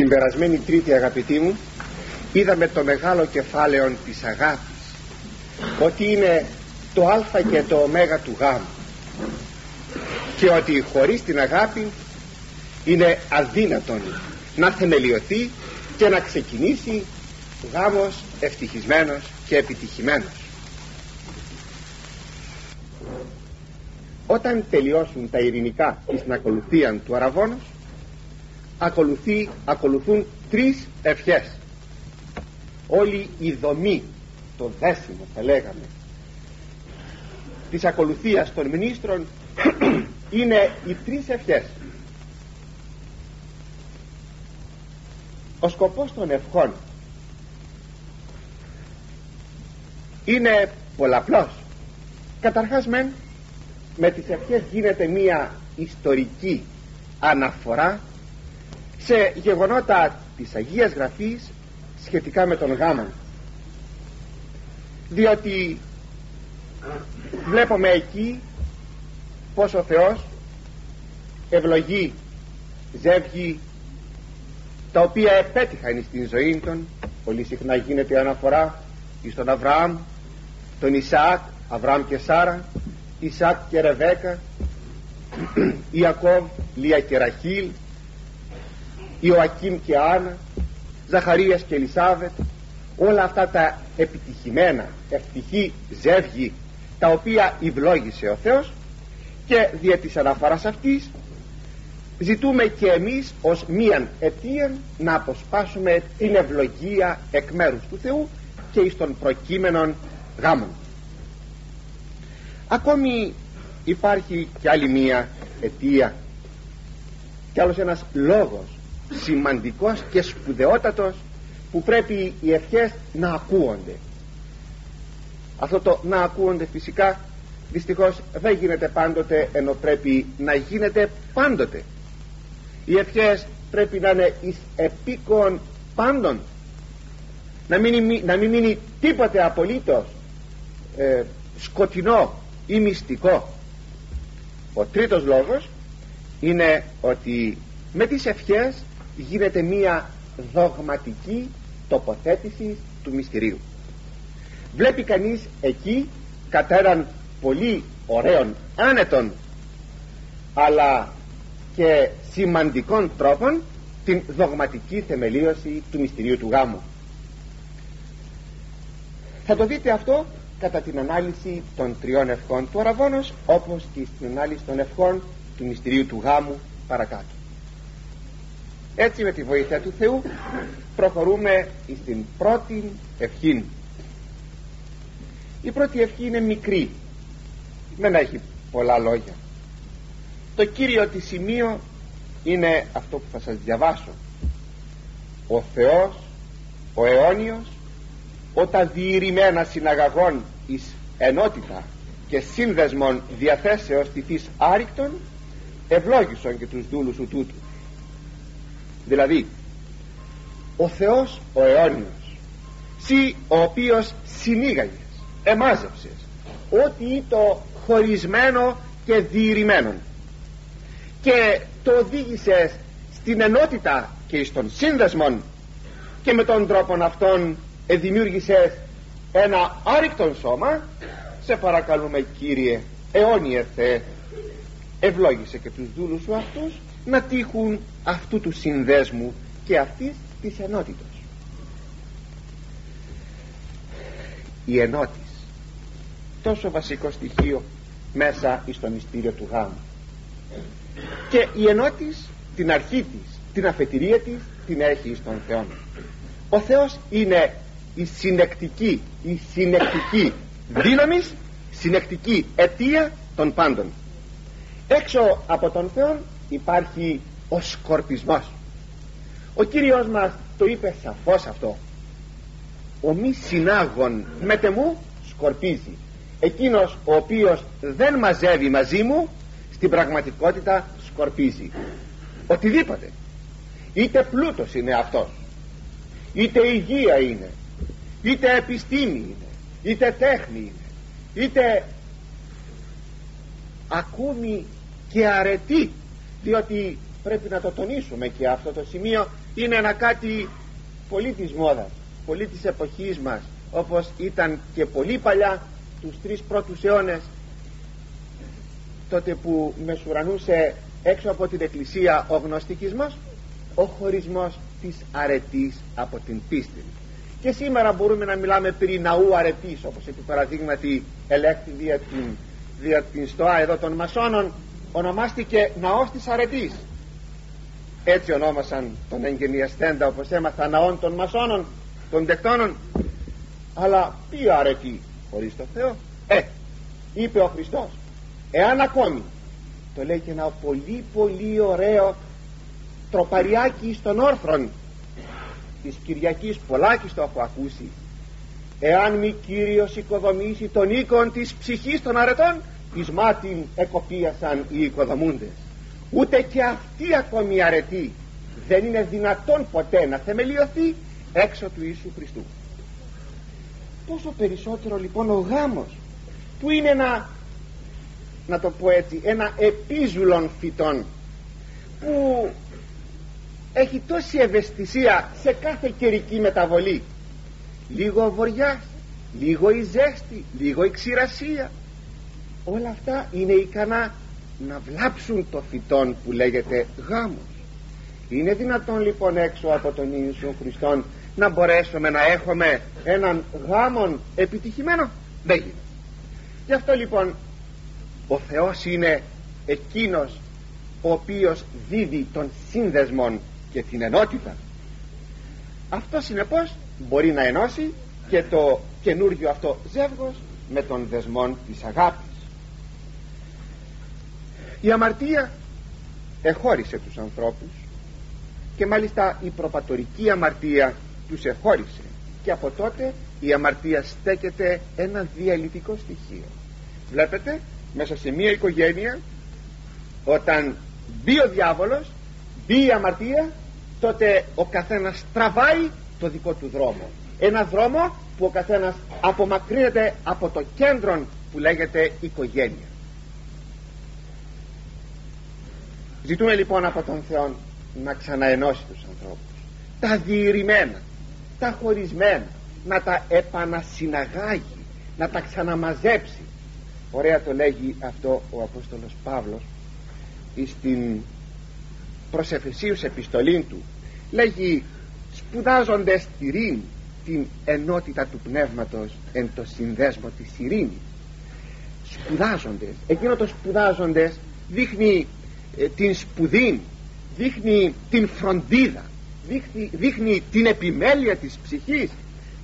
την περασμένη τρίτη αγαπητοί μου είδαμε το μεγάλο κεφάλαιο της αγάπης ότι είναι το α και το ω του γάμου και ότι χωρίς την αγάπη είναι αδύνατον να θεμελιωθεί και να ξεκινήσει γάμος ευτυχισμένος και επιτυχημένος. Όταν τελειώσουν τα ειρηνικά στην ακολουθία του Αραβόνος ακολουθεί, ακολουθούν τρεις ευχές. Όλη η δομή το δέσιμο θα λέγαμε της ακολουθίας των μνήστρων είναι οι τρεις ευχές. Ο σκοπός των ευχών είναι πολλαπλός. Καταρχάς μεν με τις ευχές γίνεται μία ιστορική αναφορά σε γεγονότα της Αγίας Γραφής σχετικά με τον γάμο. Διότι βλέπουμε εκεί πως ο Θεός ευλογεί ζεύγει τα οποία επέτυχαν στην ζωή των. Πολύ συχνά γίνεται αναφορά στον Αβραάμ τον Ισαάκ Αβραάμ και Σάρα Ισαάκ και Ρεβέκα Ιακώβ Λία και Ραχήλ Ιωακήμ και Άννα Ζαχαρίας και Ελισάβετ όλα αυτά τα επιτυχημένα ευτυχή ζεύγη τα οποία ευλόγησε ο Θεός και δια της αναφοράς αυτής ζητούμε και εμείς ως μίαν αιτία να αποσπάσουμε την ευλογία εκ μέρους του Θεού και εις των προκείμενων γάμων. Ακόμη υπάρχει και άλλη μία αιτία. Και άλλος ένας λόγος σημαντικός και σπουδαιότατος που πρέπει οι ευχές να ακούονται. Αυτό το να ακούονται φυσικά δυστυχώς δεν γίνεται πάντοτε ενώ πρέπει να γίνεται πάντοτε. Οι ευχές πρέπει να είναι εις επίκον πάντων. Να μην, να μην μείνει τίποτε απολύτως ε, σκοτεινό ή μυστικό. Ο τρίτος λόγος είναι ότι με τις ευχές γίνεται μία δογματική τοποθέτηση του μυστηρίου. Βλέπει κανείς εκεί κατά έναν πολύ ωραίον άνετον αλλά και σημαντικών τρόπων την δογματική θεμελίωση του μυστηρίου του γάμου. Θα το δείτε αυτό κατά την ανάλυση των τριών ευχών του Αραβόνος όπως και στην ανάλυση των ευχών του μυστηρίου του γάμου παρακάτω έτσι με τη βοήθεια του Θεού προχωρούμε στην πρώτη ευχή η πρώτη ευχή είναι μικρή. Δεν έχει πολλά λόγια. Το κύριο της σημείο είναι αυτό που θα σας διαβάσω. Ο Θεός ο αιώνιος όταν διηρημένα συναγαγών εις ενότητα και σύνδεσμον διαθέσεως της άρρηκτον ευλόγησον και τους δούλους σου τούτου δηλαδή ο Θεός ο αιώνιος σύ ο οποίος συνήγαγες εμάζεψες ό,τι το χωρισμένο και διηρημένο και το οδήγησες στην ενότητα και στον σύνδεσμο και με τον τρόπο αυτόν δημιούργησες ένα άρρηκτον σώμα. Σε παρακαλούμε Κύριε αιώνιε Θεέ ευλόγησε και τους δούλους σου αυτούς να τύχουν αυτού του συνδέσμου και αυτής της ενότητος. Η ενότης τόσο βασικό στοιχείο μέσα στο μυστήριο του γάμου. Και η ενότης την αρχή της την αφετηρία της την έχει στον Θεό. Ο Θεός είναι η συνεκτική η συνεκτική δύναμης συνεκτική αιτία των πάντων. Έξω από τον Θεό υπάρχει ο σκορπισμός. Ο Κύριος μας το είπε σαφώς αυτό. Ο μη συνάγων μετεμού σκορπίζει. Εκείνος ο οποίος δεν μαζεύει μαζί μου στην πραγματικότητα σκορπίζει. Οτιδήποτε. Είτε πλούτος είναι αυτός. Είτε υγεία είναι. Είτε επιστήμη είναι. Είτε τέχνη είναι. Είτε ακούμη και αρετή διότι πρέπει να το τονίσουμε και αυτό το σημείο είναι ένα κάτι πολύ της μόδας πολύ της εποχής μας όπως ήταν και πολύ παλιά τους τρεις πρώτους αιώνες τότε που μεσουρανούσε έξω από την εκκλησία ο γνωστικισμός ο χωρισμός της αρετής από την πίστη. Και σήμερα μπορούμε να μιλάμε περί ναού αρετής όπως επί παραδείγματι ελέγχθη δια την, δια την στοά εδώ των μασόνων ονομάστηκε ναός της αρετής. Έτσι ονόμασαν τον εγγενιαστέντα όπως έμαθα ναών των μασόνων των τεκτώνων. Αλλά ποια αρετή χωρίς το Θεό; Ε είπε ο Χριστός εάν ακόμη το λέει και ένα πολύ πολύ ωραίο τροπαριάκι στον όρθρον της Κυριακής πολλάκις το έχω ακούσει. Εάν μη Κύριος οικοδομήσει τον οίκον της ψυχής των αρετών εις μάτιν εκοπίασαν οι οικοδομούντες. Ούτε και αυτή ακόμη αρετή δεν είναι δυνατόν ποτέ να θεμελιωθεί έξω του Ιησού Χριστού. Πόσο περισσότερο λοιπόν ο γάμος που είναι ένα να το πω έτσι ένα επίζουλον φυτών που έχει τόση ευαισθησία σε κάθε καιρική μεταβολή. Λίγο βοριά λίγο η ζέστη λίγο η ξηρασία όλα αυτά είναι ικανά να βλάψουν το φυτόν που λέγεται γάμος. Είναι δυνατόν λοιπόν έξω από τον Ιησού Χριστόν να μπορέσουμε να έχουμε έναν γάμον επιτυχημένο; Δεν γίνεται. Γι' αυτό λοιπόν ο Θεός είναι εκείνος ο οποίος δίδει τον σύνδεσμον και την ενότητα. Αυτό συνεπώς μπορεί να ενώσει και το καινούργιο αυτό ζεύγος με τον δεσμόν της αγάπης η αμαρτία εχώρισε τους ανθρώπους και μάλιστα η προπατορική αμαρτία τους εχώρισε. Και από τότε η αμαρτία στέκεται ένα διαλυτικό στοιχείο. Βλέπετε μέσα σε μια οικογένεια όταν μπει ο διάβολος μπει η αμαρτία τότε ο καθένας τραβάει το δικό του δρόμο. Ένα δρόμο που ο καθένας απομακρύνεται από το κέντρο που λέγεται οικογένεια ζητούμε λοιπόν από τον Θεό να ξαναενώσει τους ανθρώπους. Τα διηρημένα τα χωρισμένα να τα επανασυναγάγει να τα ξαναμαζέψει. Ωραία το λέγει αυτό ο Απόστολος Παύλος στην προσεφεσίους επιστολή του. Λέγει σπουδάζοντες τη την ενότητα του πνεύματος εν το συνδέσμο της ειρήνης σπουδάζοντες εκείνο το σπουδάζοντες δείχνει ε, την σπουδή δείχνει την φροντίδα δείχνει, δείχνει την επιμέλεια της ψυχής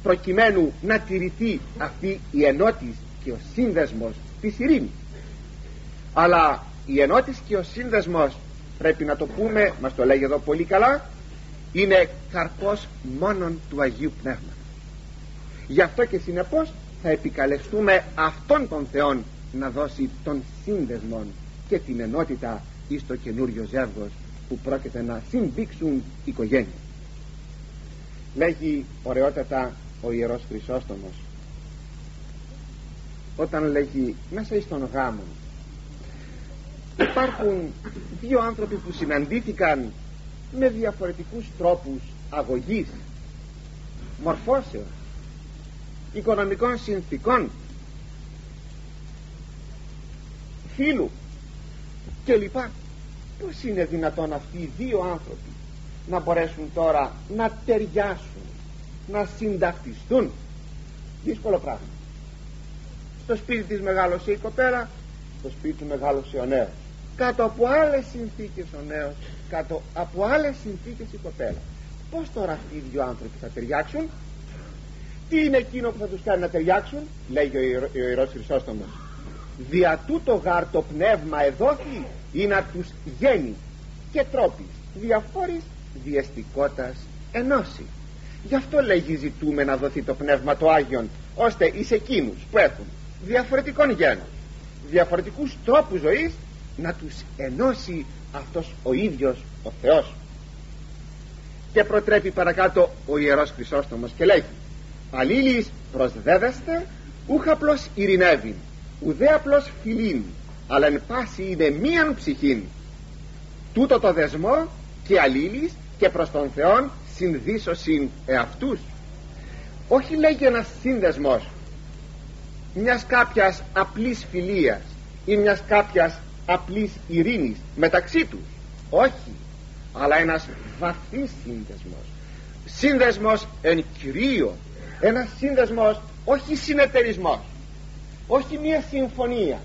προκειμένου να τηρηθεί αυτή η ενότης και ο σύνδεσμος της ειρήνης. Αλλά η ενότης και ο σύνδεσμος πρέπει να το πούμε μας το λέγει εδώ πολύ καλά είναι καρπός μόνον του Αγίου Πνεύματος. Γι' αυτό και συνεπώς θα επικαλεστούμε αυτόν τον Θεόν να δώσει τον σύνδεσμο και την ενότητα εις το καινούριο ζεύγος που πρόκειται να συμπήξουν οικογένεια λέγει ωραιότατα ο Ιερός Χρυσόστομος όταν λέγει μέσα εις τον γάμο υπάρχουν δύο άνθρωποι που συναντήθηκαν με διαφορετικούς τρόπους αγωγής μορφώσεως οικονομικών συνθήκων φίλου και λοιπά πως είναι δυνατόν αυτοί οι δύο άνθρωποι να μπορέσουν τώρα να ταιριάσουν να συνταχτιστούν δύσκολο πράγμα. Στο σπίτι της μεγάλωσε η κοπέλα στο σπίτι του μεγάλωσε ο νέος. Κάτω από άλλες συνθήκες ο νέος κάτω από άλλες συνθήκες η κοπέλα. Πως τώρα αυτοί οι δύο άνθρωποι θα ταιριάξουν; Τι είναι εκείνο που θα τους κάνει να ταιριάξουν; Λέγει ο, ιερός, ο Ιερός Χρυσόστομος. Δια τούτο γάρ το πνεύμα εδόθη ή να τους γένει και τρόποι διαφόρης διαστικότητας ενώσει γι' αυτό λέγει ζητούμε να δοθεί το πνεύμα το Άγιον ώστε εις εκείνους που έχουν διαφορετικών γένων διαφορετικούς τρόπους ζωής να τους ενώσει αυτός ο ίδιος ο Θεός και προτρέπει παρακάτω ο Ιερός Χρυσόστομος και λέγει αλλήλεις προσδέδεστε ούχ απλώς ειρηνεύει ουδέ απλώς φιλήν αλλά εν πάση είναι μίαν ψυχήν. Τούτο το δεσμό και αλλήλεις και προς τον Θεόν συνδύσωσιν εαυτούς. Όχι λέγει ένας σύνδεσμος μιας κάποιας απλής φιλίας ή μιας κάποιας απλής ειρήνης μεταξύ τους. Όχι. Αλλά ένας βαθύς σύνδεσμος. Σύνδεσμος εν κυρίω ένας σύνδεσμος όχι συνεταιρισμός. Όχι μια συμφωνία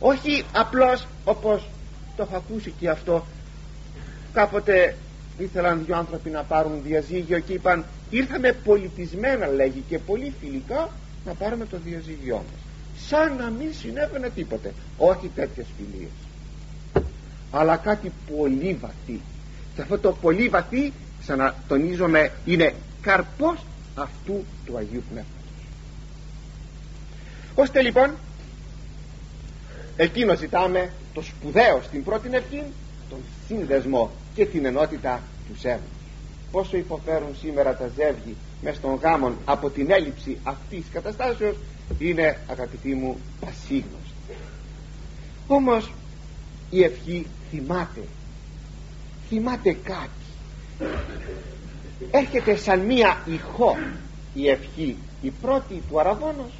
όχι απλώς όπως το έχω ακούσει και αυτό. Κάποτε ήθελαν δύο άνθρωποι να πάρουν διαζύγιο και είπαν ήρθαμε πολιτισμένα λέγει και πολύ φιλικά να πάρουμε το διαζύγιό μας σαν να μην συνέβαινε τίποτε. Όχι τέτοιες φιλίες. Αλλά κάτι πολύ βαθύ. Και αυτό το πολύ βαθύ ξανατονίζομαι είναι καρπός αυτού του Αγίου Πνεύματος. Ώστε λοιπόν εκείνος ζητάμε το σπουδαίο στην πρώτη ευχή τον σύνδεσμο και την ενότητα του σέβους πόσο υποφέρουν σήμερα τα ζεύγη μες στον γάμον από την έλλειψη αυτής της καταστάσεως είναι αγαπητοί μου πασίγνωστη όμως η ευχή θυμάται. Θυμάται κάτι. Έρχεται σαν μία ηχό η ευχή η πρώτη του Αραβόνος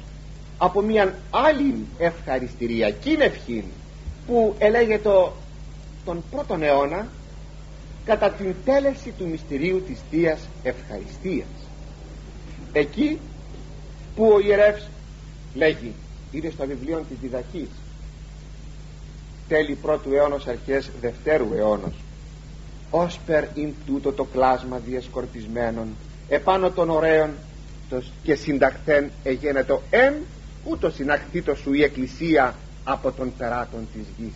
από μία άλλη ευχαριστηριακή ευχή που ελέγεται τον πρώτον αιώνα κατά την τέλεση του μυστηρίου της Θείας Ευχαριστίας. Εκεί που ο ιερεύς λέγει είναι στο βιβλίο της διδαχής τέλη πρώτου αιώνος αρχές δευτέρου αιώνος όσπερ ειν τούτο το κλάσμα διασκορπισμένων επάνω των ωραίων και συνταχθέν εγένετο εν ούτως συναχθήτω σου η εκκλησία από τον περάτων της γης.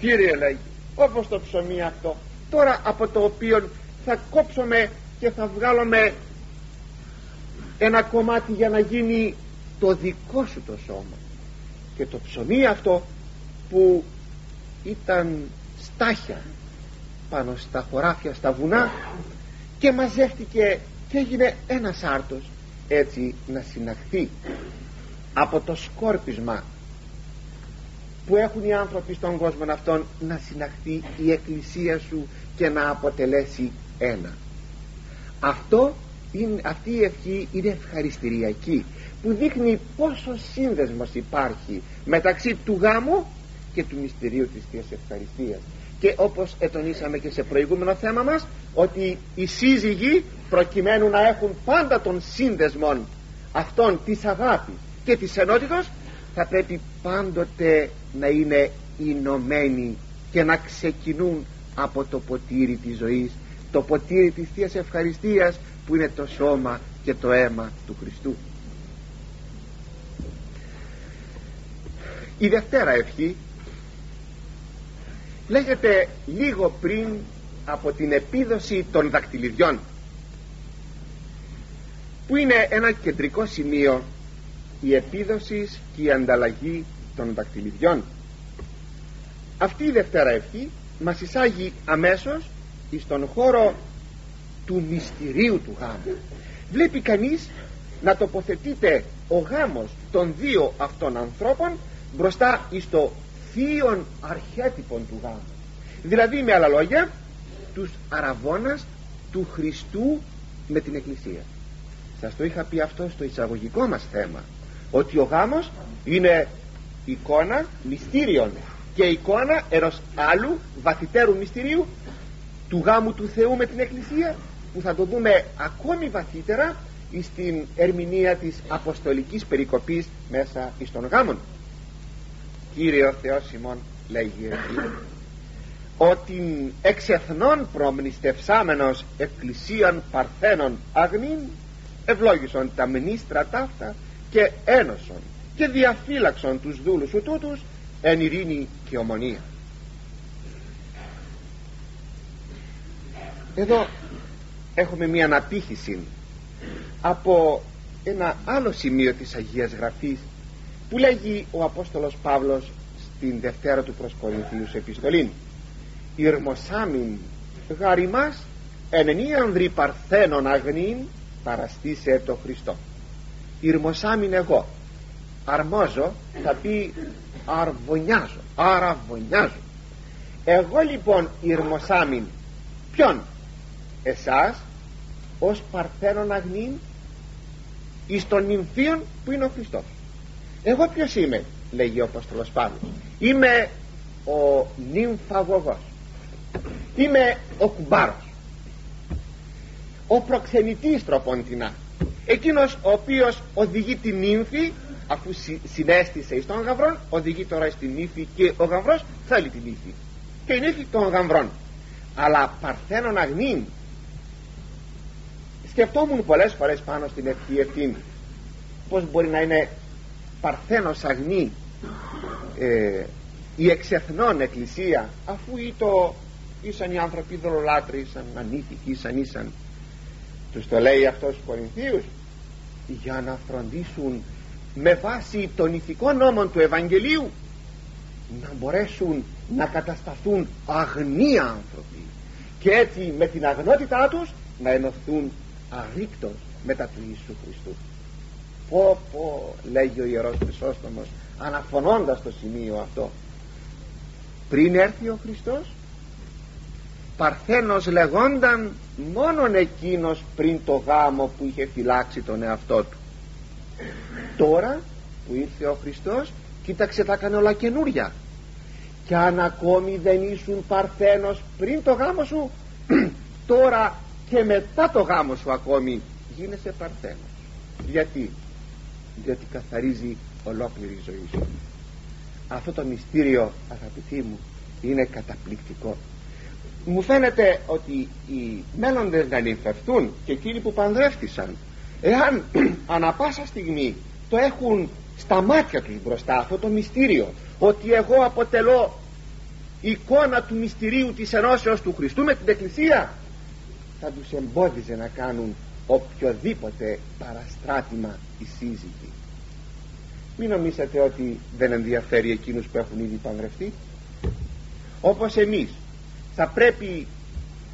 Κύριε λέγει όπως το ψωμί αυτό τώρα από το οποίο θα κόψουμε και θα βγάλουμε ένα κομμάτι για να γίνει το δικό σου το σώμα. Και το ψωμί αυτό που ήταν στάχια πάνω στα χωράφια στα βουνά και μαζεύτηκε και έγινε ένας άρτος έτσι να συναχθεί από το σκόρπισμα που έχουν οι άνθρωποι στον κόσμο αυτόν να συναχθεί η εκκλησία σου και να αποτελέσει ένα. Αυτό είναι, αυτή η ευχή είναι ευχαριστηριακή που δείχνει πόσο σύνδεσμος υπάρχει μεταξύ του γάμου και του μυστηρίου της Θείας Ευχαριστίας. Και όπως ετονίσαμε και σε προηγούμενο θέμα μας ότι οι σύζυγοι προκειμένου να έχουν πάντα τον σύνδεσμο αυτών της αγάπης και της ενότητος θα πρέπει πάντοτε να είναι ενωμένοι και να ξεκινούν από το ποτήρι της ζωής. Το ποτήρι της Θείας Ευχαριστίας που είναι το σώμα και το αίμα του Χριστού. Η Δευτέρα Ευχή λέγεται λίγο πριν από την επίδοση των δακτυλιδιών που είναι ένα κεντρικό σημείο η επίδοσης και η ανταλλαγή των δακτυλιδιών. Αυτή η Δευτέρα Ευχή μας εισάγει αμέσως στον χώρο του μυστηρίου του γάμου. Βλέπει κανείς να τοποθετείται ο γάμος των δύο αυτών ανθρώπων μπροστά στο θείων αρχέτυπων του γάμου. Δηλαδή με άλλα λόγια τους αραβώνας του Χριστού με την Εκκλησία. Σας το είχα πει αυτό στο εισαγωγικό μας θέμα ότι ο γάμος είναι εικόνα μυστήριων και εικόνα ενός άλλου βαθυτέρου μυστηρίου του γάμου του Θεού με την Εκκλησία που θα το δούμε ακόμη βαθύτερα στην ερμηνεία της αποστολικής περικοπής μέσα εις των γάμων Κύριε ο Θεός ημών λέγει εκεί ότι εξ εθνών προμνηστευσάμενος εκκλησίαν παρθένων αγνήν ευλόγησον τα μνήστρα ταύτα και ένωσον και διαφύλαξον τους δούλους σου τούτους εν ειρήνη και ομονία. Εδώ έχουμε μια αναπήχηση από ένα άλλο σημείο της Αγίας Γραφής που λέγει ο Απόστολος Παύλος στην Δευτέρα του προς Κορινθίους επιστολήν. «Ηρμοσάμιν γαριμάς εν ανδρή παρθένων αγνήν παραστήσε το Χριστό «Ηρμοσάμιν εγώ. Αρμόζω θα πει αρβωνιάζω αραβωνιάζω. Εγώ λοιπόν ηρμοσάμιν ποιον; Εσάς ως παρθένον αγνήν εις των νυμφίων που είναι ο Χριστός. Εγώ ποιος είμαι λέγει ο Απόστολος Παύλος. Είμαι ο νυμφαγωγός. Είμαι ο κουμπάρος. Ο προξενητής τροποντινά εκείνος ο οποίος οδηγεί την νύμφη αφού συνέστησε εις τον γαυρόν οδηγεί τώρα στην νύφη και ο γαυρός θέλει την νύφη. Και η νύφη των γαμβρών αλλά παρθένων αγνήν σκεφτόμουν πολλές φορές πάνω στην ευχή αυτή πως μπορεί να είναι παρθένος αγνή ε, η εξεθνών εκκλησία αφού το ήσαν οι άνθρωποι δολολάτροι ήσαν ανήθικοι ήσαν ήσαν τους το λέει αυτός στους Κορινθίους για να φροντίσουν με βάση των ηθικών νόμων του Ευαγγελίου να μπορέσουν να κατασταθούν αγνοί άνθρωποι και έτσι με την αγνότητά τους να ενωθούν αρρήκτος μετά του Ιησού Χριστού. Πω πω λέγει ο Ιερός Χρυσόστομος αναφωνώντας το σημείο αυτό. Πριν έρθει ο Χριστός Παρθένος λεγόνταν μόνον εκείνος πριν το γάμο που είχε φυλάξει τον εαυτό του. Τώρα που ήρθε ο Χριστός κοίταξε τα έκανε όλα καινούρια. Και αν ακόμη δεν ήσουν παρθένος πριν το γάμο σου τώρα και μετά το γάμο σου ακόμη γίνεσαι παρθένος. Γιατί; Διότι καθαρίζει ολόκληρη η ζωή σου. Αυτό το μυστήριο αγαπητοί μου είναι καταπληκτικό μου φαίνεται ότι οι μέλλοντες να λυμφευτούν και εκείνοι που πανδρεύτησαν εάν ανα πάσα στιγμή το έχουν στα μάτια τους μπροστά αυτό το μυστήριο ότι εγώ αποτελώ εικόνα του μυστηρίου της ενώσεως του Χριστού με την Εκκλησία θα τους εμπόδιζε να κάνουν οποιοδήποτε παραστράτημα η σύζυγη. Μην νομίσετε ότι δεν ενδιαφέρει εκείνους που έχουν ήδη πανδρευτεί όπως εμείς θα πρέπει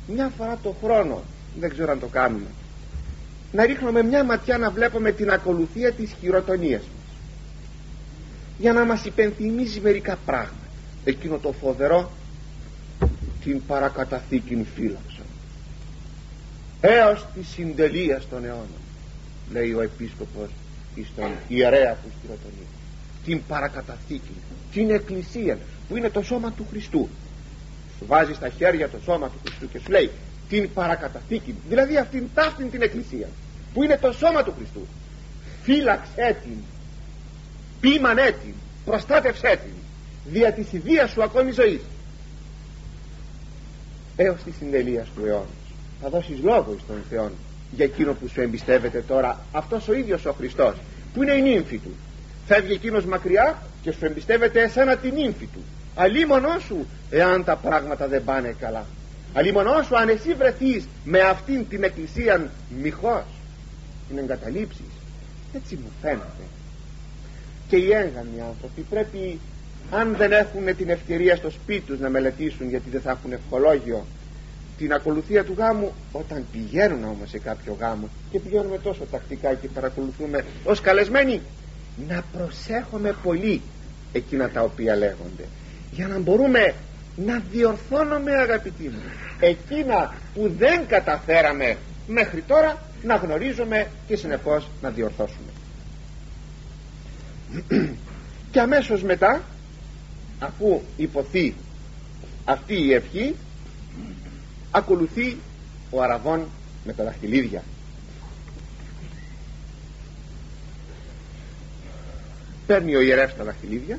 μια φορά το χρόνο δεν ξέρω αν το κάνουμε να ρίχνουμε μια ματιά να βλέπουμε την ακολουθία της χειροτονίας μας. Για να μας υπενθυμίζει μερικά πράγματα. Εκείνο το φοβερό την παρακαταθήκην φύλαξα. Έως τη συντελεία των αιώνων λέει ο επίσκοπος στον ιερέα που χειροτονεί την παρακαταθήκη την εκκλησία που είναι το σώμα του Χριστού. σου βάζει στα χέρια το σώμα του Χριστού και σου λέει την παρακαταθήκη δηλαδή αυτήν ταύτην την εκκλησία που είναι το σώμα του Χριστού φύλαξέ την ποίμανέ την προστάτευσέ την δια της ιδείας σου ακόμη ζωής έως τη συντελεία του αιώνας. Θα δώσεις λόγο στον Θεό για εκείνο που σου εμπιστεύεται τώρα αυτός ο ίδιος ο Χριστός που είναι η νύμφη του. Φεύγει εκείνος μακριά και σου εμπιστεύεται εσένα την νύμφη του αλίμονό σου εάν τα πράγματα δεν πάνε καλά. Αλίμονό σου αν εσύ βρεθείς με αυτήν την εκκλησία μυχός την εγκαταλείψεις. Έτσι μου φαίνεται. Και οι έγγαμοι άνθρωποι πρέπει αν δεν έχουν την ευκαιρία στο σπίτι τους να μελετήσουν γιατί δεν θα έχουν ευχολόγιο την ακολουθία του γάμου όταν πηγαίνουν όμως σε κάποιο γάμο και πηγαίνουμε τόσο τακτικά και παρακολουθούμε ως καλεσμένοι να προσέχουμε πολύ εκείνα τα οποία λέγονται για να μπορούμε να διορθώνουμε αγαπητοί μου εκείνα που δεν καταφέραμε μέχρι τώρα να γνωρίζουμε και συνεπώς να διορθώσουμε. Και αμέσως μετά αφού υποθεί αυτή η ευχή ακολουθεί ο αραβών με τα δαχτυλίδια. Παίρνει ο ιερεύς τα δαχτυλίδια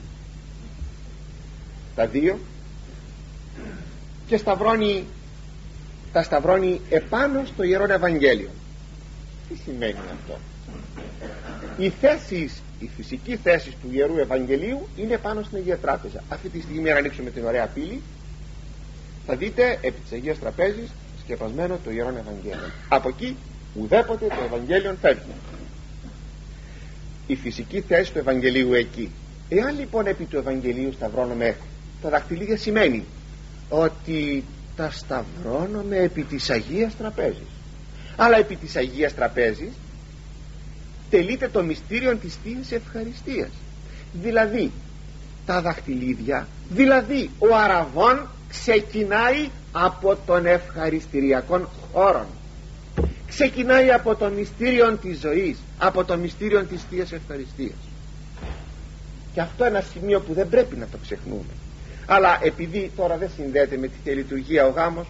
τα δύο. Και σταυρώνει τα σταυρώνει επάνω στο Ιερό Ευαγγέλιο. Τι σημαίνει αυτό; Η θέση η φυσική θέση του Ιερού Ευαγγελίου είναι πάνω στην Αγία Τράπεζα. Αυτή τη στιγμή αν ανοίξουμε την ωραία πύλη θα δείτε επί της Αγίας Τραπέζης σκεπασμένο το Ιερό Ευαγγέλιο. Από εκεί ουδέποτε το Ευαγγέλιο φεύγει. Η φυσική θέση του Ευαγγελίου εκεί. Εάν λοιπόν επί του Ευαγγελίου σταυρώνουμε τα δαχτυλίδια σημαίνει ότι τα σταυρώνουμε επί της Αγίας Τραπέζης. Αλλά επί της Αγίας Τραπέζης τελείται το μυστήριο της Θείας Ευχαριστίας. Δηλαδή τα δαχτυλίδια δηλαδή ο αραβών ξεκινάει από τον ευχαριστηριακών χώρων ξεκινάει από το μυστήριο της ζωής από το μυστήριο της Θείας Ευχαριστίας. Και αυτό είναι ένα σημείο που δεν πρέπει να το ξεχνούμε αλλά επειδή τώρα δεν συνδέεται με τη Θεία Λειτουργία ο γάμος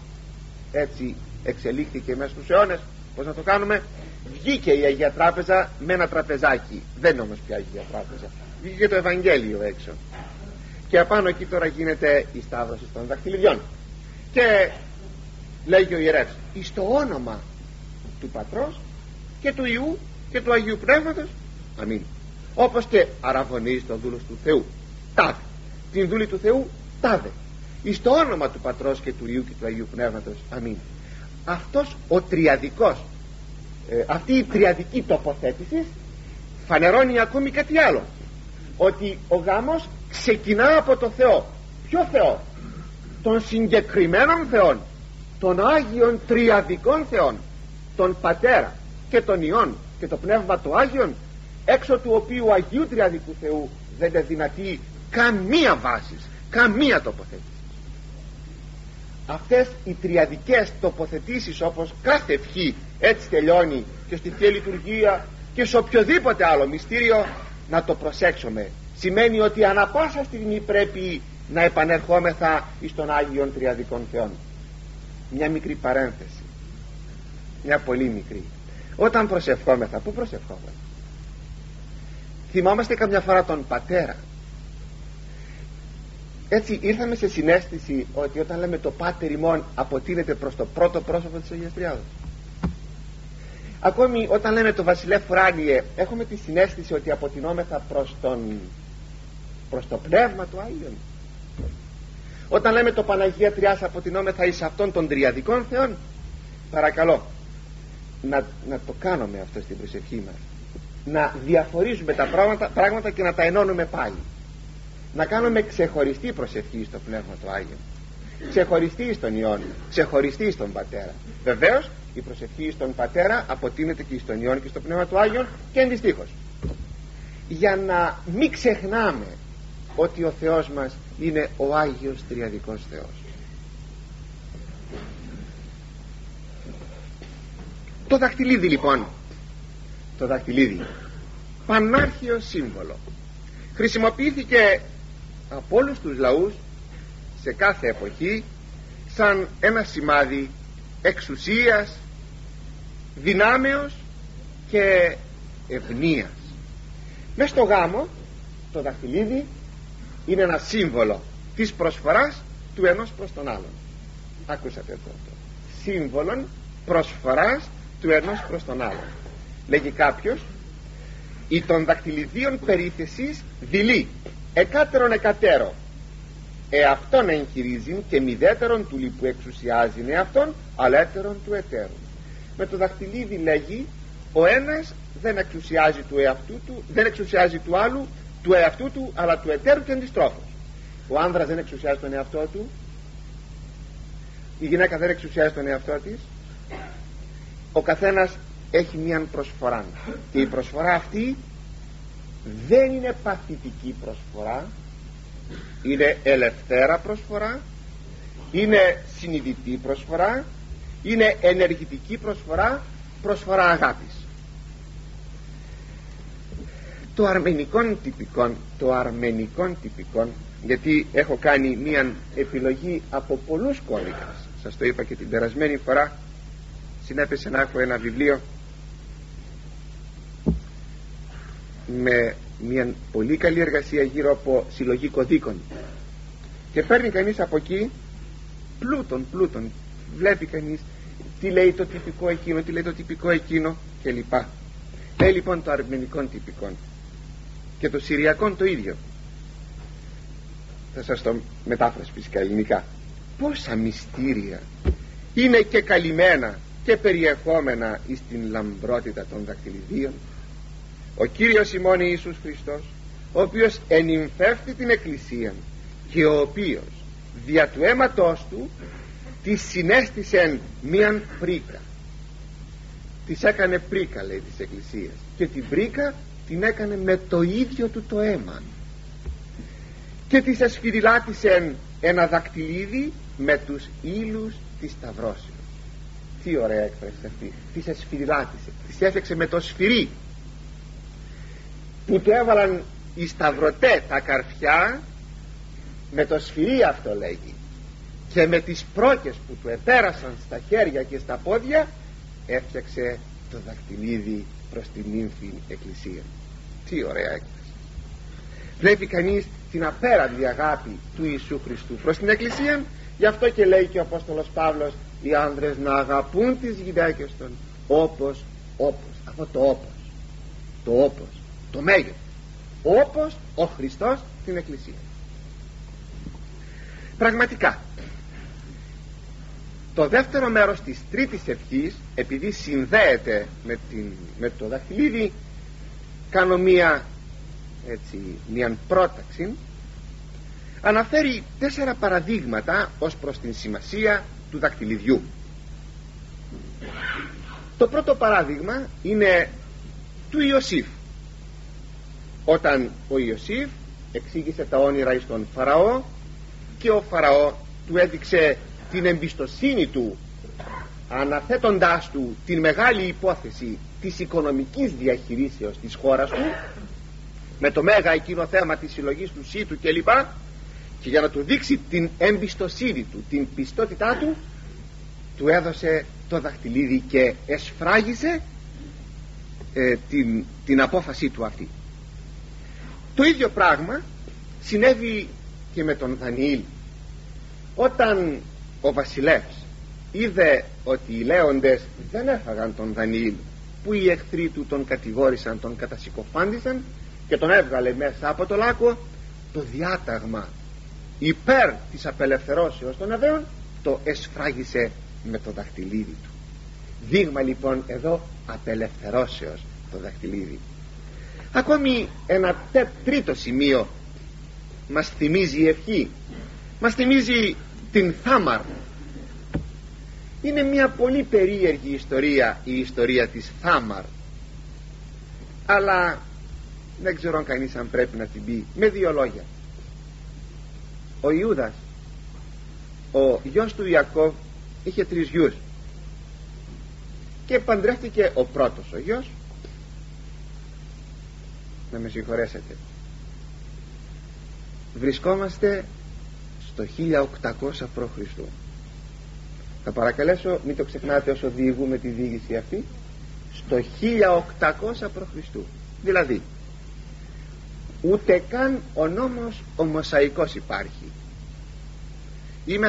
έτσι εξελίχθηκε μέσα στους αιώνες πως να το κάνουμε; Βγήκε η Αγία Τράπεζα με ένα τραπεζάκι. Δεν είναι όμως πια Αγία Τράπεζα. Βγήκε το Ευαγγέλιο έξω. Και απάνω εκεί τώρα γίνεται η σταύρωση των δαχτυλιδιών. Και λέει και ο ιερεύς εις το όνομα του Πατρός και του Ιού και του Αγίου Πνεύματος αμήν. Όπως και αραβωνίζει τον δούλος του Θεού τάδε την δούλη του Θεού τάδε εις το όνομα του Πατρός και του Ιού και του Αγίου Πνεύματος. Αμήν. Αυτός ο τριαδικός ε, αυτή η τριαδική τοποθέτηση φανερώνει ακόμη κάτι άλλο. Ότι ο γάμος ξεκινά από το Θεό. Ποιο Θεό; Των συγκεκριμένων Θεών. Των Άγιων Τριαδικών Θεών. Τον Πατέρα και τον Υιόν και το Πνεύμα του Άγιον έξω του οποίου Αγίου Τριαδικού Θεού δεν είναι δυνατή καμία βάση καμία τοποθέτηση. Αυτές οι τριαδικές τοποθετήσεις όπως κάθε ευχή έτσι τελειώνει και στη Θεία Λειτουργία και σε οποιοδήποτε άλλο μυστήριο να το προσέξουμε. Σημαίνει ότι ανα πάσα στιγμή πρέπει να επανερχόμεθα εις των Άγιων Τριαδικών Θεών. Μια μικρή παρένθεση. Μια πολύ μικρή. Όταν προσευχόμεθα πού προσευχόμεθα; Θυμόμαστε καμιά φορά τον πατέρα έτσι ήρθαμε σε συνέστηση ότι όταν λέμε το πάτερ ημών αποτείνεται προς το πρώτο πρόσωπο της Αγίας Τριάδος. Ακόμη όταν λέμε το βασιλεύ φράνιε έχουμε τη συνέστηση ότι αποτινόμεθα προς, τον, προς το πνεύμα του Άγιον. Όταν λέμε το Παναγία Τριάς αποτινόμεθα εις αυτών των τριαδικών θεών παρακαλώ να, να το κάνουμε αυτό στην προσευχή μας. Να διαφορίζουμε τα πράγματα, πράγματα και να τα ενώνουμε πάλι να κάνουμε ξεχωριστή προσευχή στο Πνεύμα του Άγιο ξεχωριστή στον Υιόν ξεχωριστή στον Πατέρα. Βεβαίως, η προσευχή στον Πατέρα αποτείνεται και στον Υιόν και στο Πνεύμα του Άγιον και αντιστοίχως για να μην ξεχνάμε ότι ο Θεός μας είναι ο Άγιος Τριαδικός Θεός. Το δαχτυλίδι λοιπόν. Το δαχτυλίδι. Πανάρχιο σύμβολο. Χρησιμοποιήθηκε από όλους τους λαούς σε κάθε εποχή σαν ένα σημάδι εξουσίας δυνάμεως και ευνίας. Μες στο γάμο το δαχτυλίδι είναι ένα σύμβολο της προσφοράς του ενός προς τον άλλον. Άκουσατε αυτό. Σύμβολο προσφοράς του ενός προς τον άλλον. Λέγει κάποιος η των δακτυλιδίων περίθεσης δειλή εκάτερον εκατέρο. Εαυτόν εγχειρίζει και μηδέτερον του λιπού εξουσιάζει εαυτόν αλέτερον του εταίρου. Με το δαχτυλίδι λέγει ο ένας δεν εξουσιάζει του εαυτού του δεν εξουσιάζει του άλλου του εαυτού του αλλά του εταίρου και αντιστρόφως ο άνδρας δεν εξουσιάζει τον εαυτό του. Η γυναίκα δεν εξουσιάζει τον εαυτό της. Ο καθένας έχει μία προσφορά και η προσφορά αυτή δεν είναι παθητική προσφορά είναι ελευθέρα προσφορά είναι συνειδητή προσφορά είναι ενεργητική προσφορά προσφορά αγάπης. Το αρμενικό τυπικό το αρμενικό τυπικό γιατί έχω κάνει μία επιλογή από πολλούς κώδικας σας το είπα και την περασμένη φορά συνέπεσε να έχω ένα βιβλίο με μια πολύ καλή εργασία γύρω από συλλογή κωδίκων. Και παίρνει κανείς από εκεί πλούτον πλούτον. Βλέπει κανείς τι λέει το τυπικό εκείνο τι λέει το τυπικό εκείνο κλπ. Λέει λοιπόν το αρμενικό τυπικό και το συριακό το ίδιο. Θα σας το μετάφραση φυσικά ελληνικά. Πόσα μυστήρια. Είναι και καλυμμένα και περιεχόμενα εις την λαμπρότητα των δακτυλιδίων ο Κύριος ημών Ιησούς Χριστός ο οποίος ενυμφεύθη την Εκκλησία και ο οποίος δια του αίματός του της συνέστησε μίαν πρίκα. Της έκανε πρίκα λέει της Εκκλησίας και την πρίκα την έκανε με το ίδιο του το αίμα και της ασφυριλάτησε ένα δακτυλίδι με τους ύλους της σταυρώσεως. Τι ωραία έκφραση αυτή. Τις εσφυριλάτησε. Τις έφεξε με το σφυρί που του έβαλαν οι σταυρωτές τα καρφιά με το σφυρί αυτό λέγει και με τις πρόκες που του επέρασαν στα χέρια και στα πόδια έφτιαξε το δακτυλίδι προς την νύμφη εκκλησία. Τι ωραία έκφραση. Βλέπει κανείς την απέραντη αγάπη του Ιησού Χριστού προς την εκκλησία γι' αυτό και λέει και ο Απόστολος Παύλος οι άνδρες να αγαπούν τις γυναίκες των όπως όπως αυτό το όπως το όπως το μέγεθος όπως ο Χριστός την Εκκλησία. Πραγματικά το δεύτερο μέρος της τρίτης ευχής επειδή συνδέεται με, την, με το δαχτυλίδι κάνω μία έτσι μία πρόταξη αναφέρει τέσσερα παραδείγματα ως προς την σημασία του δακτυλιδιού το πρώτο παράδειγμα είναι του Ιωσήφ όταν ο Ιωσήφ εξήγησε τα όνειρα εις τον Φαραώ και ο Φαραώ του έδειξε την εμπιστοσύνη του αναθέτοντάς του την μεγάλη υπόθεση της οικονομικής διαχειρήσεως της χώρας του με το μέγα εκείνο θέμα της συλλογής του ΣΥΤΟΥ κλπ. Και για να του δείξει την εμπιστοσύνη του την πιστότητά του του έδωσε το δαχτυλίδι και εσφράγισε ε, την, την απόφασή του αυτή το ίδιο πράγμα συνέβη και με τον Δανιήλ. Όταν ο βασιλεύς είδε ότι οι λέοντες δεν έφαγαν τον Δανιήλ που οι εχθροί του τον κατηγόρησαν, τον κατασυκοφάντησαν και τον έβγαλε μέσα από το λάκκο το διάταγμα υπέρ της απελευθερώσεως των Εβαίων το εσφράγισε με το δαχτυλίδι του. Δείγμα λοιπόν εδώ απελευθερώσεως το δαχτυλίδι ακόμη ένα τρίτο σημείο μας θυμίζει η ευχή. Μας θυμίζει την Θάμαρ. Είναι μια πολύ περίεργη ιστορία η ιστορία της Θάμαρ. Αλλά δεν ξέρω αν κανείς αν πρέπει να την πει. Με δύο λόγια. Ο Ιούδας ο γιος του Ιακώβ είχε τρεις γιους. Και παντρεύτηκε ο πρώτος ο γιος να με συγχωρέσετε βρισκόμαστε στο 1800 π.Χ. θα παρακαλέσω μην το ξεχνάτε όσο διηγούμε τη διήγηση αυτή στο 1800 π.Χ. δηλαδή ούτε καν ο νόμος ο Μοσαϊκός υπάρχει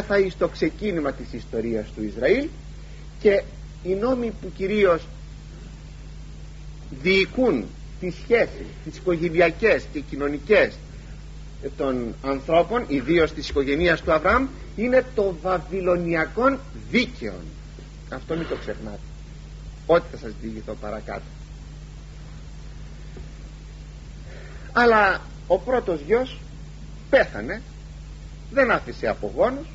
θα εις το ξεκίνημα της ιστορίας του Ισραήλ και οι νόμοι που κυρίως διοικούν τις σχέσεις τις οικογενειακές και κοινωνικές των ανθρώπων ιδίως της οικογένειας του Αβραάμ είναι το βαβυλωνιακό δίκαιο. Αυτό μην το ξεχνάτε. Ό,τι θα σας διηγηθώ παρακάτω. Αλλά ο πρώτος γιος πέθανε δεν άφησε απογόνους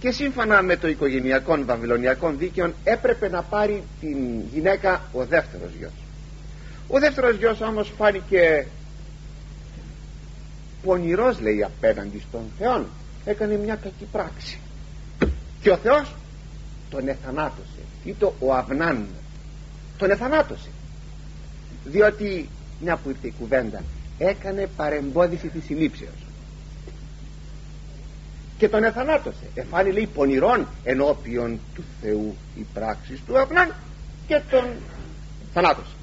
και σύμφωνα με το οικογενειακό βαβυλωνιακό δίκαιο έπρεπε να πάρει την γυναίκα ο δεύτερος γιος ο δεύτερος γιος όμως φάνηκε πονηρός λέει απέναντι στον Θεό έκανε μια κακή πράξη. Και ο Θεός τον εθανάτωσε. Ή το ο Αυνάν τον εθανάτωσε. Διότι μια που ήρθε η κουβέντα έκανε παρεμπόδιση της συλλήψεως και τον εθανάτωσε. Εφάνει λέει πονηρών ενώπιον του Θεού η πράξη του Αυνάν και τον θανάτωσε